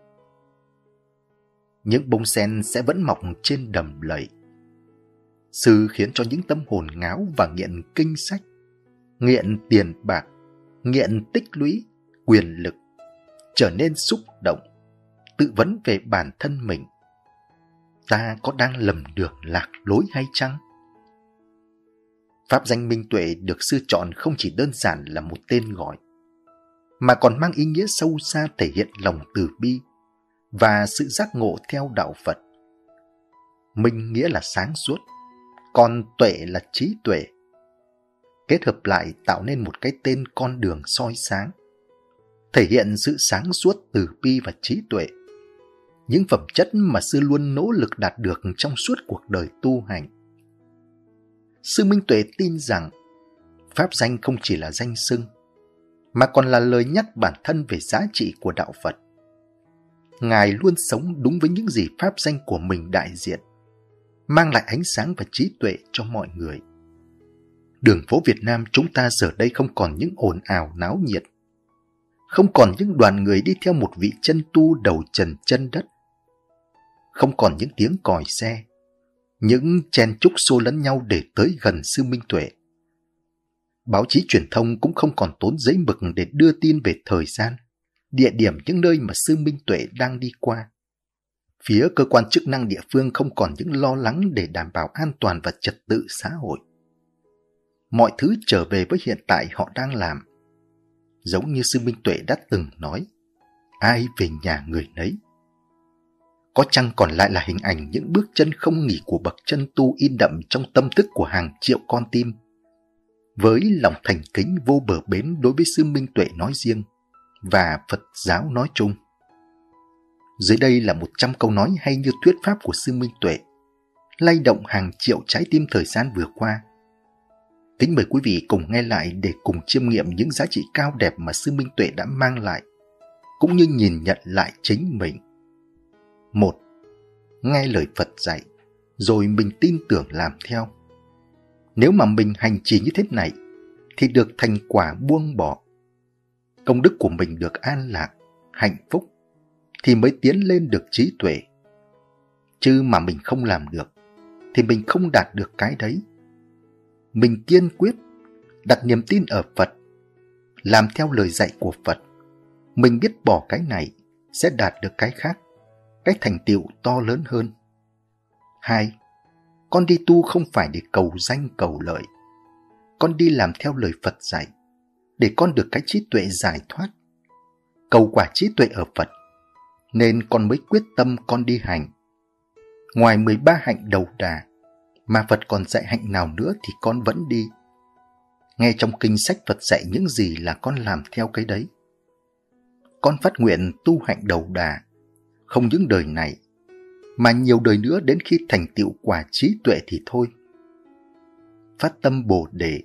Những bông sen sẽ vẫn mọc trên đầm lầy. Sư khiến cho những tâm hồn ngáo và nghiện kinh sách, nghiện tiền bạc, nghiện tích lũy, quyền lực, trở nên xúc động, tự vấn về bản thân mình. Ta có đang lầm đường lạc lối hay chăng? Pháp danh Minh Tuệ được sư chọn không chỉ đơn giản là một tên gọi, mà còn mang ý nghĩa sâu xa thể hiện lòng từ bi và sự giác ngộ theo đạo Phật. Minh nghĩa là sáng suốt, còn tuệ là trí tuệ. Kết hợp lại tạo nên một cái tên con đường soi sáng, thể hiện sự sáng suốt từ bi và trí tuệ. Những phẩm chất mà sư luôn nỗ lực đạt được trong suốt cuộc đời tu hành. Sư Minh Tuệ tin rằng Pháp danh không chỉ là danh xưng, mà còn là lời nhắc bản thân về giá trị của đạo Phật. Ngài luôn sống đúng với những gì pháp danh của mình đại diện, mang lại ánh sáng và trí tuệ cho mọi người. Đường phố Việt Nam chúng ta giờ đây không còn những ồn ào náo nhiệt, không còn những đoàn người đi theo một vị chân tu đầu trần chân đất, không còn những tiếng còi xe, những chen chúc xô lẫn nhau để tới gần sư minh tuệ. Báo chí truyền thông cũng không còn tốn giấy mực để đưa tin về thời gian, địa điểm những nơi mà sư minh tuệ đang đi qua. Phía cơ quan chức năng địa phương không còn những lo lắng để đảm bảo an toàn và trật tự xã hội. Mọi thứ trở về với hiện tại họ đang làm. Giống như sư minh tuệ đã từng nói, ai về nhà người nấy có chăng còn lại là hình ảnh những bước chân không nghỉ của bậc chân tu in đậm trong tâm thức của hàng triệu con tim. Với lòng thành kính vô bờ bến đối với sư Minh Tuệ nói riêng và Phật giáo nói chung. Dưới đây là một trăm câu nói hay như thuyết pháp của sư Minh Tuệ, lay động hàng triệu trái tim thời gian vừa qua. Kính mời quý vị cùng nghe lại để cùng chiêm nghiệm những giá trị cao đẹp mà sư Minh Tuệ đã mang lại, cũng như nhìn nhận lại chính mình. Một, nghe lời Phật dạy, rồi mình tin tưởng làm theo. Nếu mà mình hành trì như thế này, thì được thành quả buông bỏ. Công đức của mình được an lạc, hạnh phúc, thì mới tiến lên được trí tuệ. Chứ mà mình không làm được, thì mình không đạt được cái đấy. Mình kiên quyết, đặt niềm tin ở Phật, làm theo lời dạy của Phật. Mình biết bỏ cái này, sẽ đạt được cái khác cái thành tựu to lớn hơn. Hai, con đi tu không phải để cầu danh cầu lợi. Con đi làm theo lời Phật dạy, để con được cái trí tuệ giải thoát. Cầu quả trí tuệ ở Phật, nên con mới quyết tâm con đi hành. Ngoài 13 hạnh đầu đà, mà Phật còn dạy hạnh nào nữa thì con vẫn đi. Nghe trong kinh sách Phật dạy những gì là con làm theo cái đấy. Con phát nguyện tu hạnh đầu đà, không những đời này, mà nhiều đời nữa đến khi thành tựu quả trí tuệ thì thôi. Phát tâm Bồ Đề,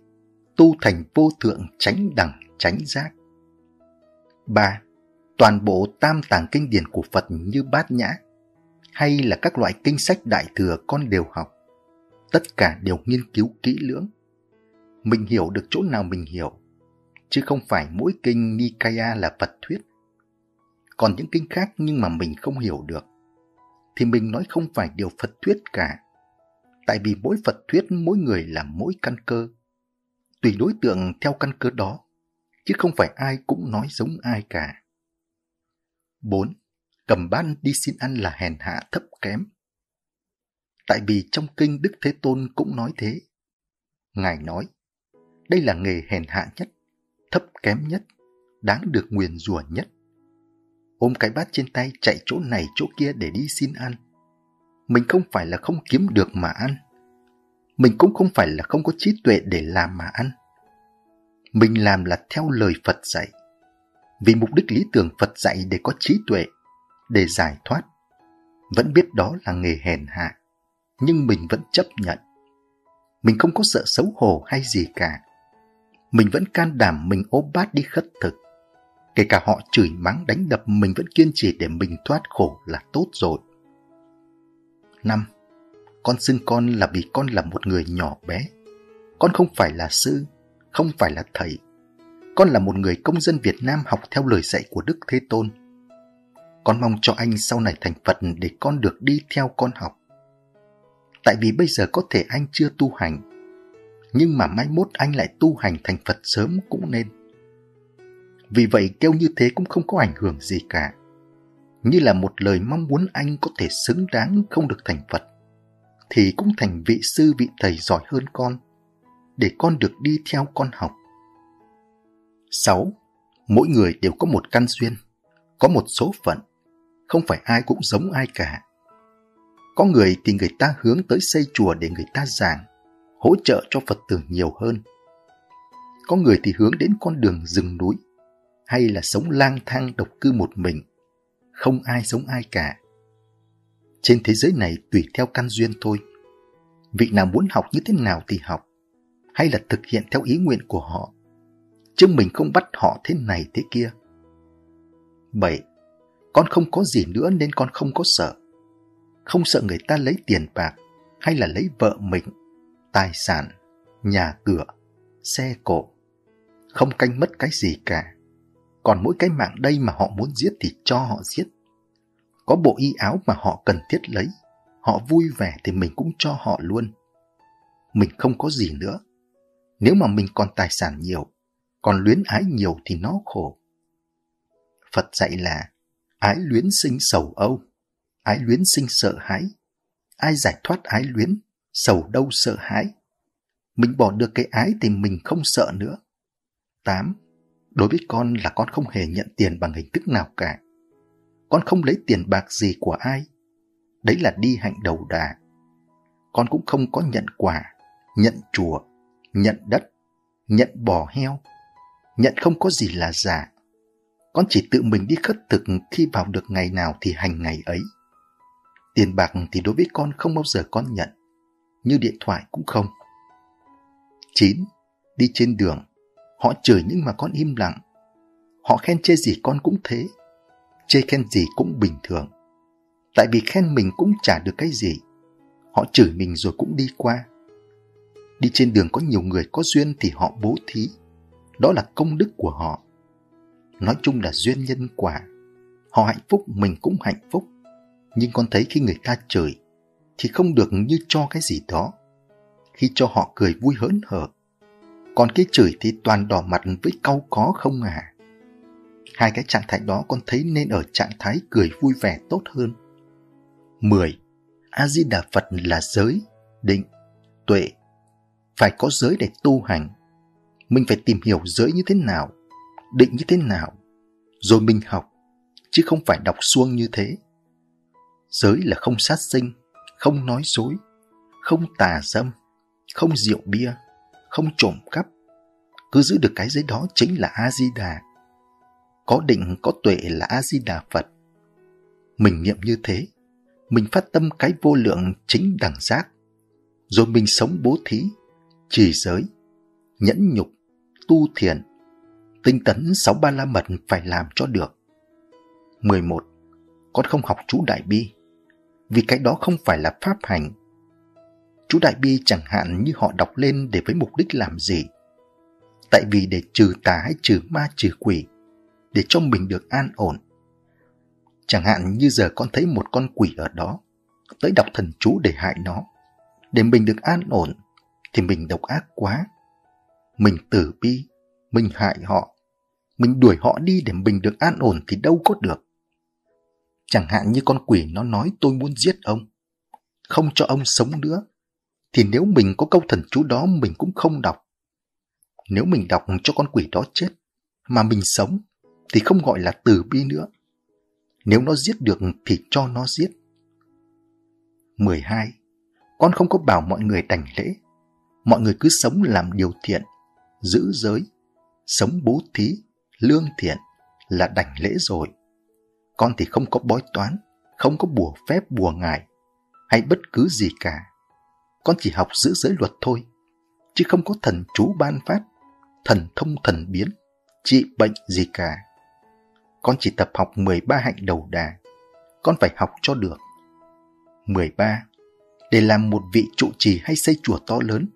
tu thành vô thượng tránh đẳng tránh giác. 3. Toàn bộ tam tàng kinh điển của Phật như bát nhã, hay là các loại kinh sách đại thừa con đều học. Tất cả đều nghiên cứu kỹ lưỡng. Mình hiểu được chỗ nào mình hiểu, chứ không phải mỗi kinh Nikaya là Phật thuyết còn những kinh khác nhưng mà mình không hiểu được, thì mình nói không phải điều Phật thuyết cả. Tại vì mỗi Phật thuyết mỗi người là mỗi căn cơ. Tùy đối tượng theo căn cơ đó, chứ không phải ai cũng nói giống ai cả. 4. Cầm ban đi xin ăn là hèn hạ thấp kém. Tại vì trong kinh Đức Thế Tôn cũng nói thế. Ngài nói, đây là nghề hèn hạ nhất, thấp kém nhất, đáng được nguyền rủa nhất ôm cái bát trên tay chạy chỗ này chỗ kia để đi xin ăn. Mình không phải là không kiếm được mà ăn. Mình cũng không phải là không có trí tuệ để làm mà ăn. Mình làm là theo lời Phật dạy. Vì mục đích lý tưởng Phật dạy để có trí tuệ, để giải thoát. Vẫn biết đó là nghề hèn hạ, nhưng mình vẫn chấp nhận. Mình không có sợ xấu hổ hay gì cả. Mình vẫn can đảm mình ôm bát đi khất thực Kể cả họ chửi mắng đánh đập mình vẫn kiên trì để mình thoát khổ là tốt rồi. 5. Con xưng con là vì con là một người nhỏ bé. Con không phải là sư, không phải là thầy. Con là một người công dân Việt Nam học theo lời dạy của Đức Thế Tôn. Con mong cho anh sau này thành Phật để con được đi theo con học. Tại vì bây giờ có thể anh chưa tu hành, nhưng mà mai mốt anh lại tu hành thành Phật sớm cũng nên. Vì vậy kêu như thế cũng không có ảnh hưởng gì cả. Như là một lời mong muốn anh có thể xứng đáng không được thành Phật, thì cũng thành vị sư vị thầy giỏi hơn con, để con được đi theo con học. 6. Mỗi người đều có một căn duyên, có một số phận, không phải ai cũng giống ai cả. Có người thì người ta hướng tới xây chùa để người ta giảng, hỗ trợ cho Phật tử nhiều hơn. Có người thì hướng đến con đường rừng núi, hay là sống lang thang độc cư một mình, không ai giống ai cả. Trên thế giới này tùy theo căn duyên thôi. Vị nào muốn học như thế nào thì học, hay là thực hiện theo ý nguyện của họ, chứ mình không bắt họ thế này thế kia. Bảy, Con không có gì nữa nên con không có sợ. Không sợ người ta lấy tiền bạc hay là lấy vợ mình, tài sản, nhà cửa, xe cộ. Không canh mất cái gì cả. Còn mỗi cái mạng đây mà họ muốn giết thì cho họ giết. Có bộ y áo mà họ cần thiết lấy, họ vui vẻ thì mình cũng cho họ luôn. Mình không có gì nữa. Nếu mà mình còn tài sản nhiều, còn luyến ái nhiều thì nó khổ. Phật dạy là ái luyến sinh sầu âu, ái luyến sinh sợ hãi. Ai giải thoát ái luyến, sầu đâu sợ hãi. Mình bỏ được cái ái thì mình không sợ nữa. 8. Đối với con là con không hề nhận tiền bằng hình thức nào cả. Con không lấy tiền bạc gì của ai. Đấy là đi hạnh đầu đà. Con cũng không có nhận quà, nhận chùa, nhận đất, nhận bò heo. Nhận không có gì là giả. Con chỉ tự mình đi khất thực khi vào được ngày nào thì hành ngày ấy. Tiền bạc thì đối với con không bao giờ con nhận. Như điện thoại cũng không. 9. Đi trên đường, họ chửi nhưng mà con im lặng. Họ khen chê gì con cũng thế. Chê khen gì cũng bình thường. Tại vì khen mình cũng chả được cái gì. Họ chửi mình rồi cũng đi qua. Đi trên đường có nhiều người có duyên thì họ bố thí. Đó là công đức của họ. Nói chung là duyên nhân quả. Họ hạnh phúc, mình cũng hạnh phúc. Nhưng con thấy khi người ta chửi thì không được như cho cái gì đó. Khi cho họ cười vui hớn hở. Còn cái chửi thì toàn đỏ mặt với cau có không à. Hai cái trạng thái đó con thấy nên ở trạng thái cười vui vẻ tốt hơn. 10. A-di-đà Phật là giới, định, tuệ. Phải có giới để tu hành. Mình phải tìm hiểu giới như thế nào, định như thế nào, rồi mình học, chứ không phải đọc suông như thế. Giới là không sát sinh, không nói dối, không tà dâm, không rượu bia, không trộm cắp. Cứ giữ được cái giấy đó chính là A-di-đà. Có định, có tuệ là A-di-đà Phật. Mình niệm như thế, mình phát tâm cái vô lượng chính đẳng giác. Rồi mình sống bố thí, trì giới, nhẫn nhục, tu thiền. Tinh tấn sáu ba la mật phải làm cho được. 11. Con không học chú Đại Bi vì cái đó không phải là pháp hành. Chú Đại Bi chẳng hạn như họ đọc lên để với mục đích làm gì. Tại vì để trừ tà hay trừ ma trừ quỷ, để cho mình được an ổn. Chẳng hạn như giờ con thấy một con quỷ ở đó, tới đọc thần chú để hại nó. Để mình được an ổn, thì mình độc ác quá. Mình tử bi, mình hại họ, mình đuổi họ đi để mình được an ổn thì đâu có được. Chẳng hạn như con quỷ nó nói tôi muốn giết ông, không cho ông sống nữa, thì nếu mình có câu thần chú đó mình cũng không đọc. Nếu mình đọc cho con quỷ đó chết, mà mình sống, thì không gọi là từ bi nữa. Nếu nó giết được thì cho nó giết. 12. Con không có bảo mọi người đảnh lễ. Mọi người cứ sống làm điều thiện, giữ giới, sống bố thí, lương thiện là đảnh lễ rồi. Con thì không có bói toán, không có bùa phép bùa ngải, hay bất cứ gì cả. Con chỉ học giữ giới luật thôi, chứ không có thần chú ban phát, thần thông thần biến, trị bệnh gì cả. Con chỉ tập học 13 hạnh đầu đà, con phải học cho được. 13. Để làm một vị trụ trì hay xây chùa to lớn,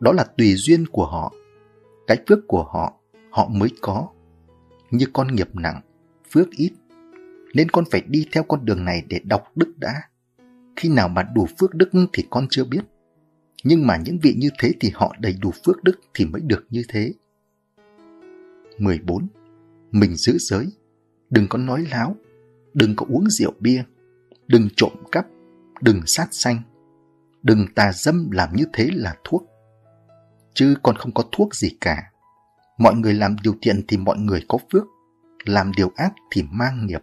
đó là tùy duyên của họ. Cái phước của họ, họ mới có. Như con nghiệp nặng, phước ít, nên con phải đi theo con đường này để đọc đức đã. Khi nào mà đủ phước đức thì con chưa biết. Nhưng mà những vị như thế thì họ đầy đủ phước đức thì mới được như thế. 14. Mình giữ giới. Đừng có nói láo. Đừng có uống rượu bia. Đừng trộm cắp. Đừng sát sanh. Đừng tà dâm làm như thế là thuốc. Chứ còn không có thuốc gì cả. Mọi người làm điều thiện thì mọi người có phước. Làm điều ác thì mang nghiệp.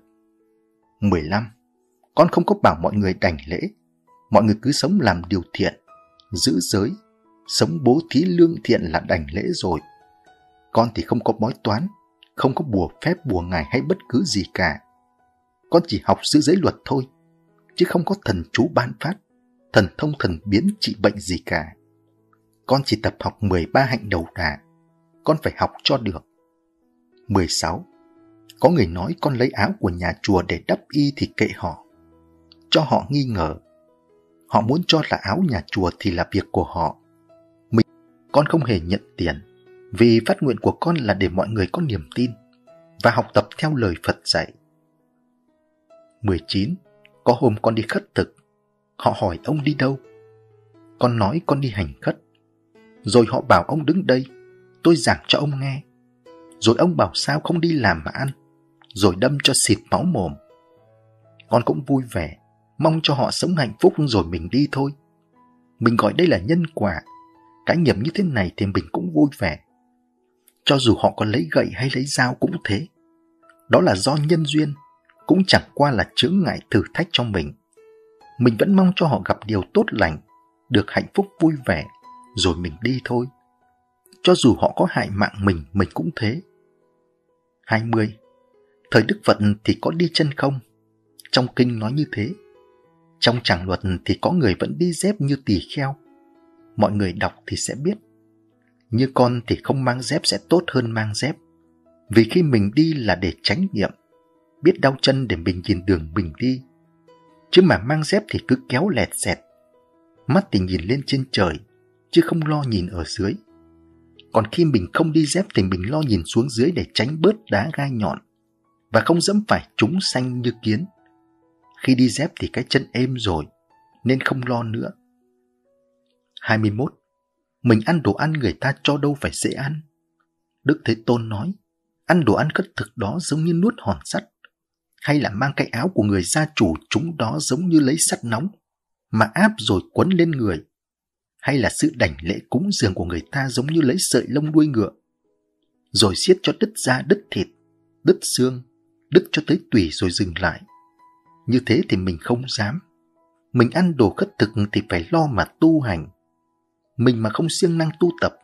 15. Con không có bảo mọi người đảnh lễ. Mọi người cứ sống làm điều thiện, giữ giới, sống bố thí lương thiện là đành lễ rồi. Con thì không có bói toán, không có bùa phép bùa ngài hay bất cứ gì cả. Con chỉ học giữ giới luật thôi, chứ không có thần chú ban phát, thần thông thần biến trị bệnh gì cả. Con chỉ tập học 13 hạnh đầu đà, con phải học cho được. 16. Có người nói con lấy áo của nhà chùa để đắp y thì kệ họ. Cho họ nghi ngờ. Họ muốn cho là áo nhà chùa thì là việc của họ. Mình, con không hề nhận tiền, vì phát nguyện của con là để mọi người có niềm tin và học tập theo lời Phật dạy. 19. Có hôm con đi khất thực. Họ hỏi ông đi đâu? Con nói con đi hành khất. Rồi họ bảo ông đứng đây. Tôi giảng cho ông nghe. Rồi ông bảo sao không đi làm mà ăn. Rồi đâm cho xịt máu mồm. Con cũng vui vẻ. Mong cho họ sống hạnh phúc rồi mình đi thôi. Mình gọi đây là nhân quả. Cái nghiệp như thế này thì mình cũng vui vẻ. Cho dù họ có lấy gậy hay lấy dao cũng thế. Đó là do nhân duyên cũng chẳng qua là chướng ngại thử thách cho mình. Mình vẫn mong cho họ gặp điều tốt lành, được hạnh phúc vui vẻ, rồi mình đi thôi. Cho dù họ có hại mạng mình, mình cũng thế. 20. Thời Đức Phật thì có đi chân không? Trong kinh nói như thế. Trong tràng luật thì có người vẫn đi dép như tỳ kheo. Mọi người đọc thì sẽ biết. Như con thì không mang dép sẽ tốt hơn mang dép. Vì khi mình đi là để tránh nghiệm, biết đau chân để mình nhìn đường mình đi. Chứ mà mang dép thì cứ kéo lẹt xẹt. Mắt thì nhìn lên trên trời, chứ không lo nhìn ở dưới. Còn khi mình không đi dép thì mình lo nhìn xuống dưới để tránh bớt đá gai nhọn và không dẫm phải chúng xanh như kiến. Khi đi dép thì cái chân êm rồi, nên không lo nữa. 21. Mình ăn đồ ăn người ta cho đâu phải dễ ăn. Đức Thế Tôn nói, ăn đồ ăn cất thực đó giống như nuốt hòn sắt hay là mang cái áo của người gia chủ chúng đó giống như lấy sắt nóng mà áp rồi quấn lên người hay là sự đảnh lễ cúng dường của người ta giống như lấy sợi lông đuôi ngựa rồi siết cho đứt da đứt thịt đứt xương đứt cho tới tủy rồi dừng lại như thế thì mình không dám mình ăn đồ khất thực thì phải lo mà tu hành mình mà không siêng năng tu tập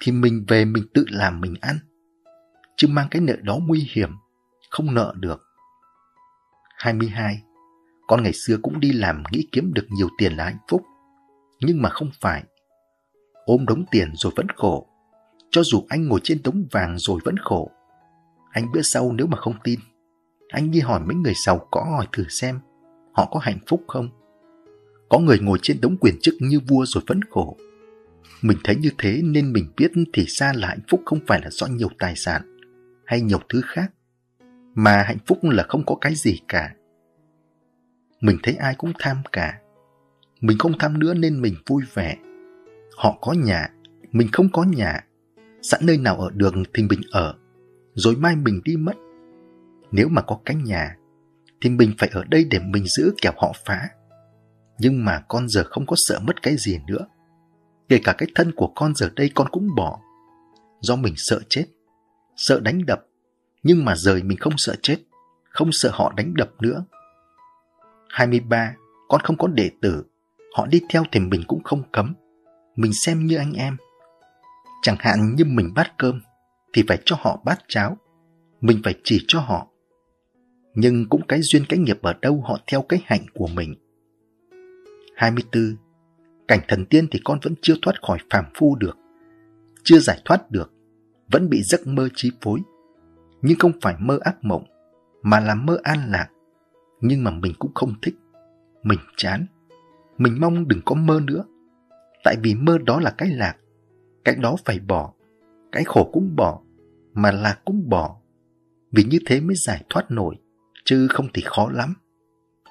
thì mình về mình tự làm mình ăn chứ mang cái nợ đó nguy hiểm không nợ được 22. Con ngày xưa cũng đi làm nghĩ kiếm được nhiều tiền là hạnh phúc. Nhưng mà không phải. Ôm đống tiền rồi vẫn khổ. Cho dù anh ngồi trên đống vàng rồi vẫn khổ. Anh bữa sau nếu mà không tin, anh đi hỏi mấy người giàu có hỏi thử xem họ có hạnh phúc không. Có người ngồi trên đống quyền chức như vua rồi vẫn khổ. Mình thấy như thế nên mình biết thì ra là hạnh phúc không phải là do nhiều tài sản hay nhiều thứ khác mà hạnh phúc là không có cái gì cả. Mình thấy ai cũng tham cả. Mình không tham nữa nên mình vui vẻ. Họ có nhà, mình không có nhà. Sẵn nơi nào ở đường thì mình ở, rồi mai mình đi mất. Nếu mà có cái nhà, thì mình phải ở đây để mình giữ kẻo họ phá. Nhưng mà con giờ không có sợ mất cái gì nữa. Kể cả cái thân của con giờ đây con cũng bỏ. Do mình sợ chết, sợ đánh đập, nhưng mà rời mình không sợ chết, không sợ họ đánh đập nữa. 23. Con không có đệ tử, họ đi theo thì mình cũng không cấm. Mình xem như anh em. Chẳng hạn như mình bát cơm, thì phải cho họ bát cháo. Mình phải chỉ cho họ. Nhưng cũng cái duyên cái nghiệp ở đâu họ theo cái hạnh của mình. 24. Cảnh thần tiên thì con vẫn chưa thoát khỏi phàm phu được. Chưa giải thoát được. Vẫn bị giấc mơ chi phối nhưng không phải mơ ác mộng, mà là mơ an lạc. Nhưng mà mình cũng không thích. Mình chán. Mình mong đừng có mơ nữa. Tại vì mơ đó là cái lạc. Cái đó phải bỏ. Cái khổ cũng bỏ. Mà lạc cũng bỏ. Vì như thế mới giải thoát nổi. Chứ không thì khó lắm.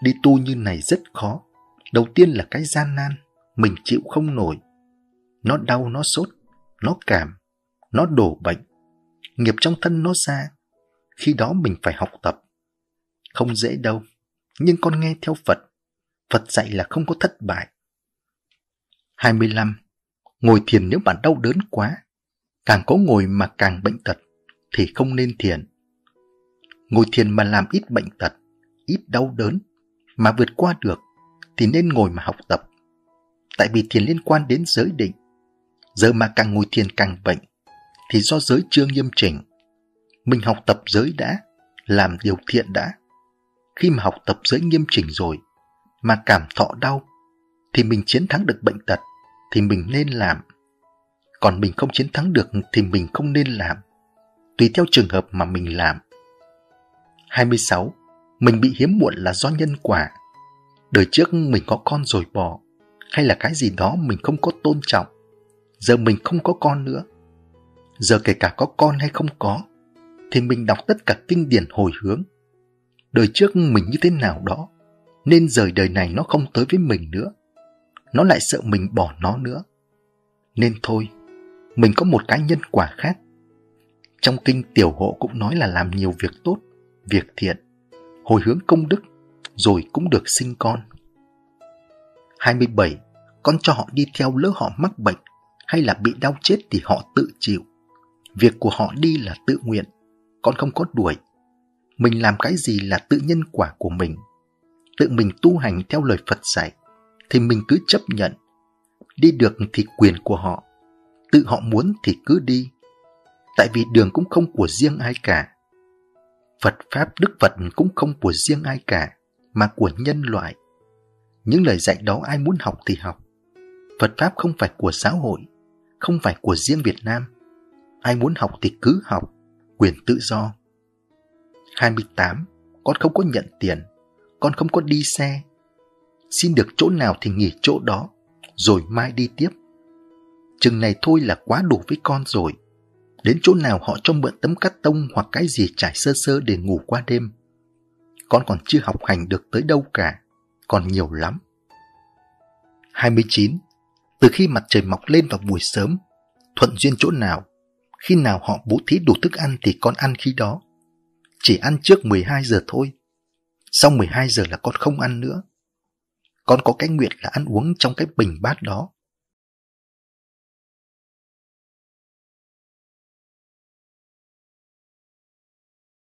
Đi tu như này rất khó. Đầu tiên là cái gian nan. Mình chịu không nổi. Nó đau, nó sốt, nó cảm, nó đổ bệnh. Nghiệp trong thân nó ra, khi đó mình phải học tập. Không dễ đâu, nhưng con nghe theo Phật. Phật dạy là không có thất bại. 25. Ngồi thiền nếu bạn đau đớn quá, càng có ngồi mà càng bệnh tật, thì không nên thiền. Ngồi thiền mà làm ít bệnh tật, ít đau đớn, mà vượt qua được, thì nên ngồi mà học tập. Tại vì thiền liên quan đến giới định. Giờ mà càng ngồi thiền càng bệnh, thì do giới chưa nghiêm chỉnh mình học tập giới đã, làm điều thiện đã. Khi mà học tập giới nghiêm chỉnh rồi, mà cảm thọ đau, thì mình chiến thắng được bệnh tật, thì mình nên làm. Còn mình không chiến thắng được thì mình không nên làm. Tùy theo trường hợp mà mình làm. 26. Mình bị hiếm muộn là do nhân quả. Đời trước mình có con rồi bỏ, hay là cái gì đó mình không có tôn trọng. Giờ mình không có con nữa. Giờ kể cả có con hay không có, thì mình đọc tất cả kinh điển hồi hướng. Đời trước mình như thế nào đó, nên rời đời này nó không tới với mình nữa. Nó lại sợ mình bỏ nó nữa. Nên thôi, mình có một cái nhân quả khác. Trong kinh tiểu hộ cũng nói là làm nhiều việc tốt, việc thiện, hồi hướng công đức, rồi cũng được sinh con. 27. Con cho họ đi theo lỡ họ mắc bệnh hay là bị đau chết thì họ tự chịu. Việc của họ đi là tự nguyện, con không có đuổi. Mình làm cái gì là tự nhân quả của mình. Tự mình tu hành theo lời Phật dạy, thì mình cứ chấp nhận. Đi được thì quyền của họ, tự họ muốn thì cứ đi. Tại vì đường cũng không của riêng ai cả. Phật Pháp Đức Phật cũng không của riêng ai cả, mà của nhân loại. Những lời dạy đó ai muốn học thì học. Phật Pháp không phải của xã hội, không phải của riêng Việt Nam. Ai muốn học thì cứ học, quyền tự do. 28. Con không có nhận tiền, con không có đi xe. Xin được chỗ nào thì nghỉ chỗ đó, rồi mai đi tiếp. Chừng này thôi là quá đủ với con rồi. Đến chỗ nào họ cho mượn tấm cắt tông hoặc cái gì trải sơ sơ để ngủ qua đêm. Con còn chưa học hành được tới đâu cả, còn nhiều lắm. 29. Từ khi mặt trời mọc lên vào buổi sớm, thuận duyên chỗ nào, khi nào họ bố thí đủ thức ăn thì con ăn khi đó. Chỉ ăn trước 12 giờ thôi. Sau 12 giờ là con không ăn nữa. Con có cái nguyện là ăn uống trong cái bình bát đó.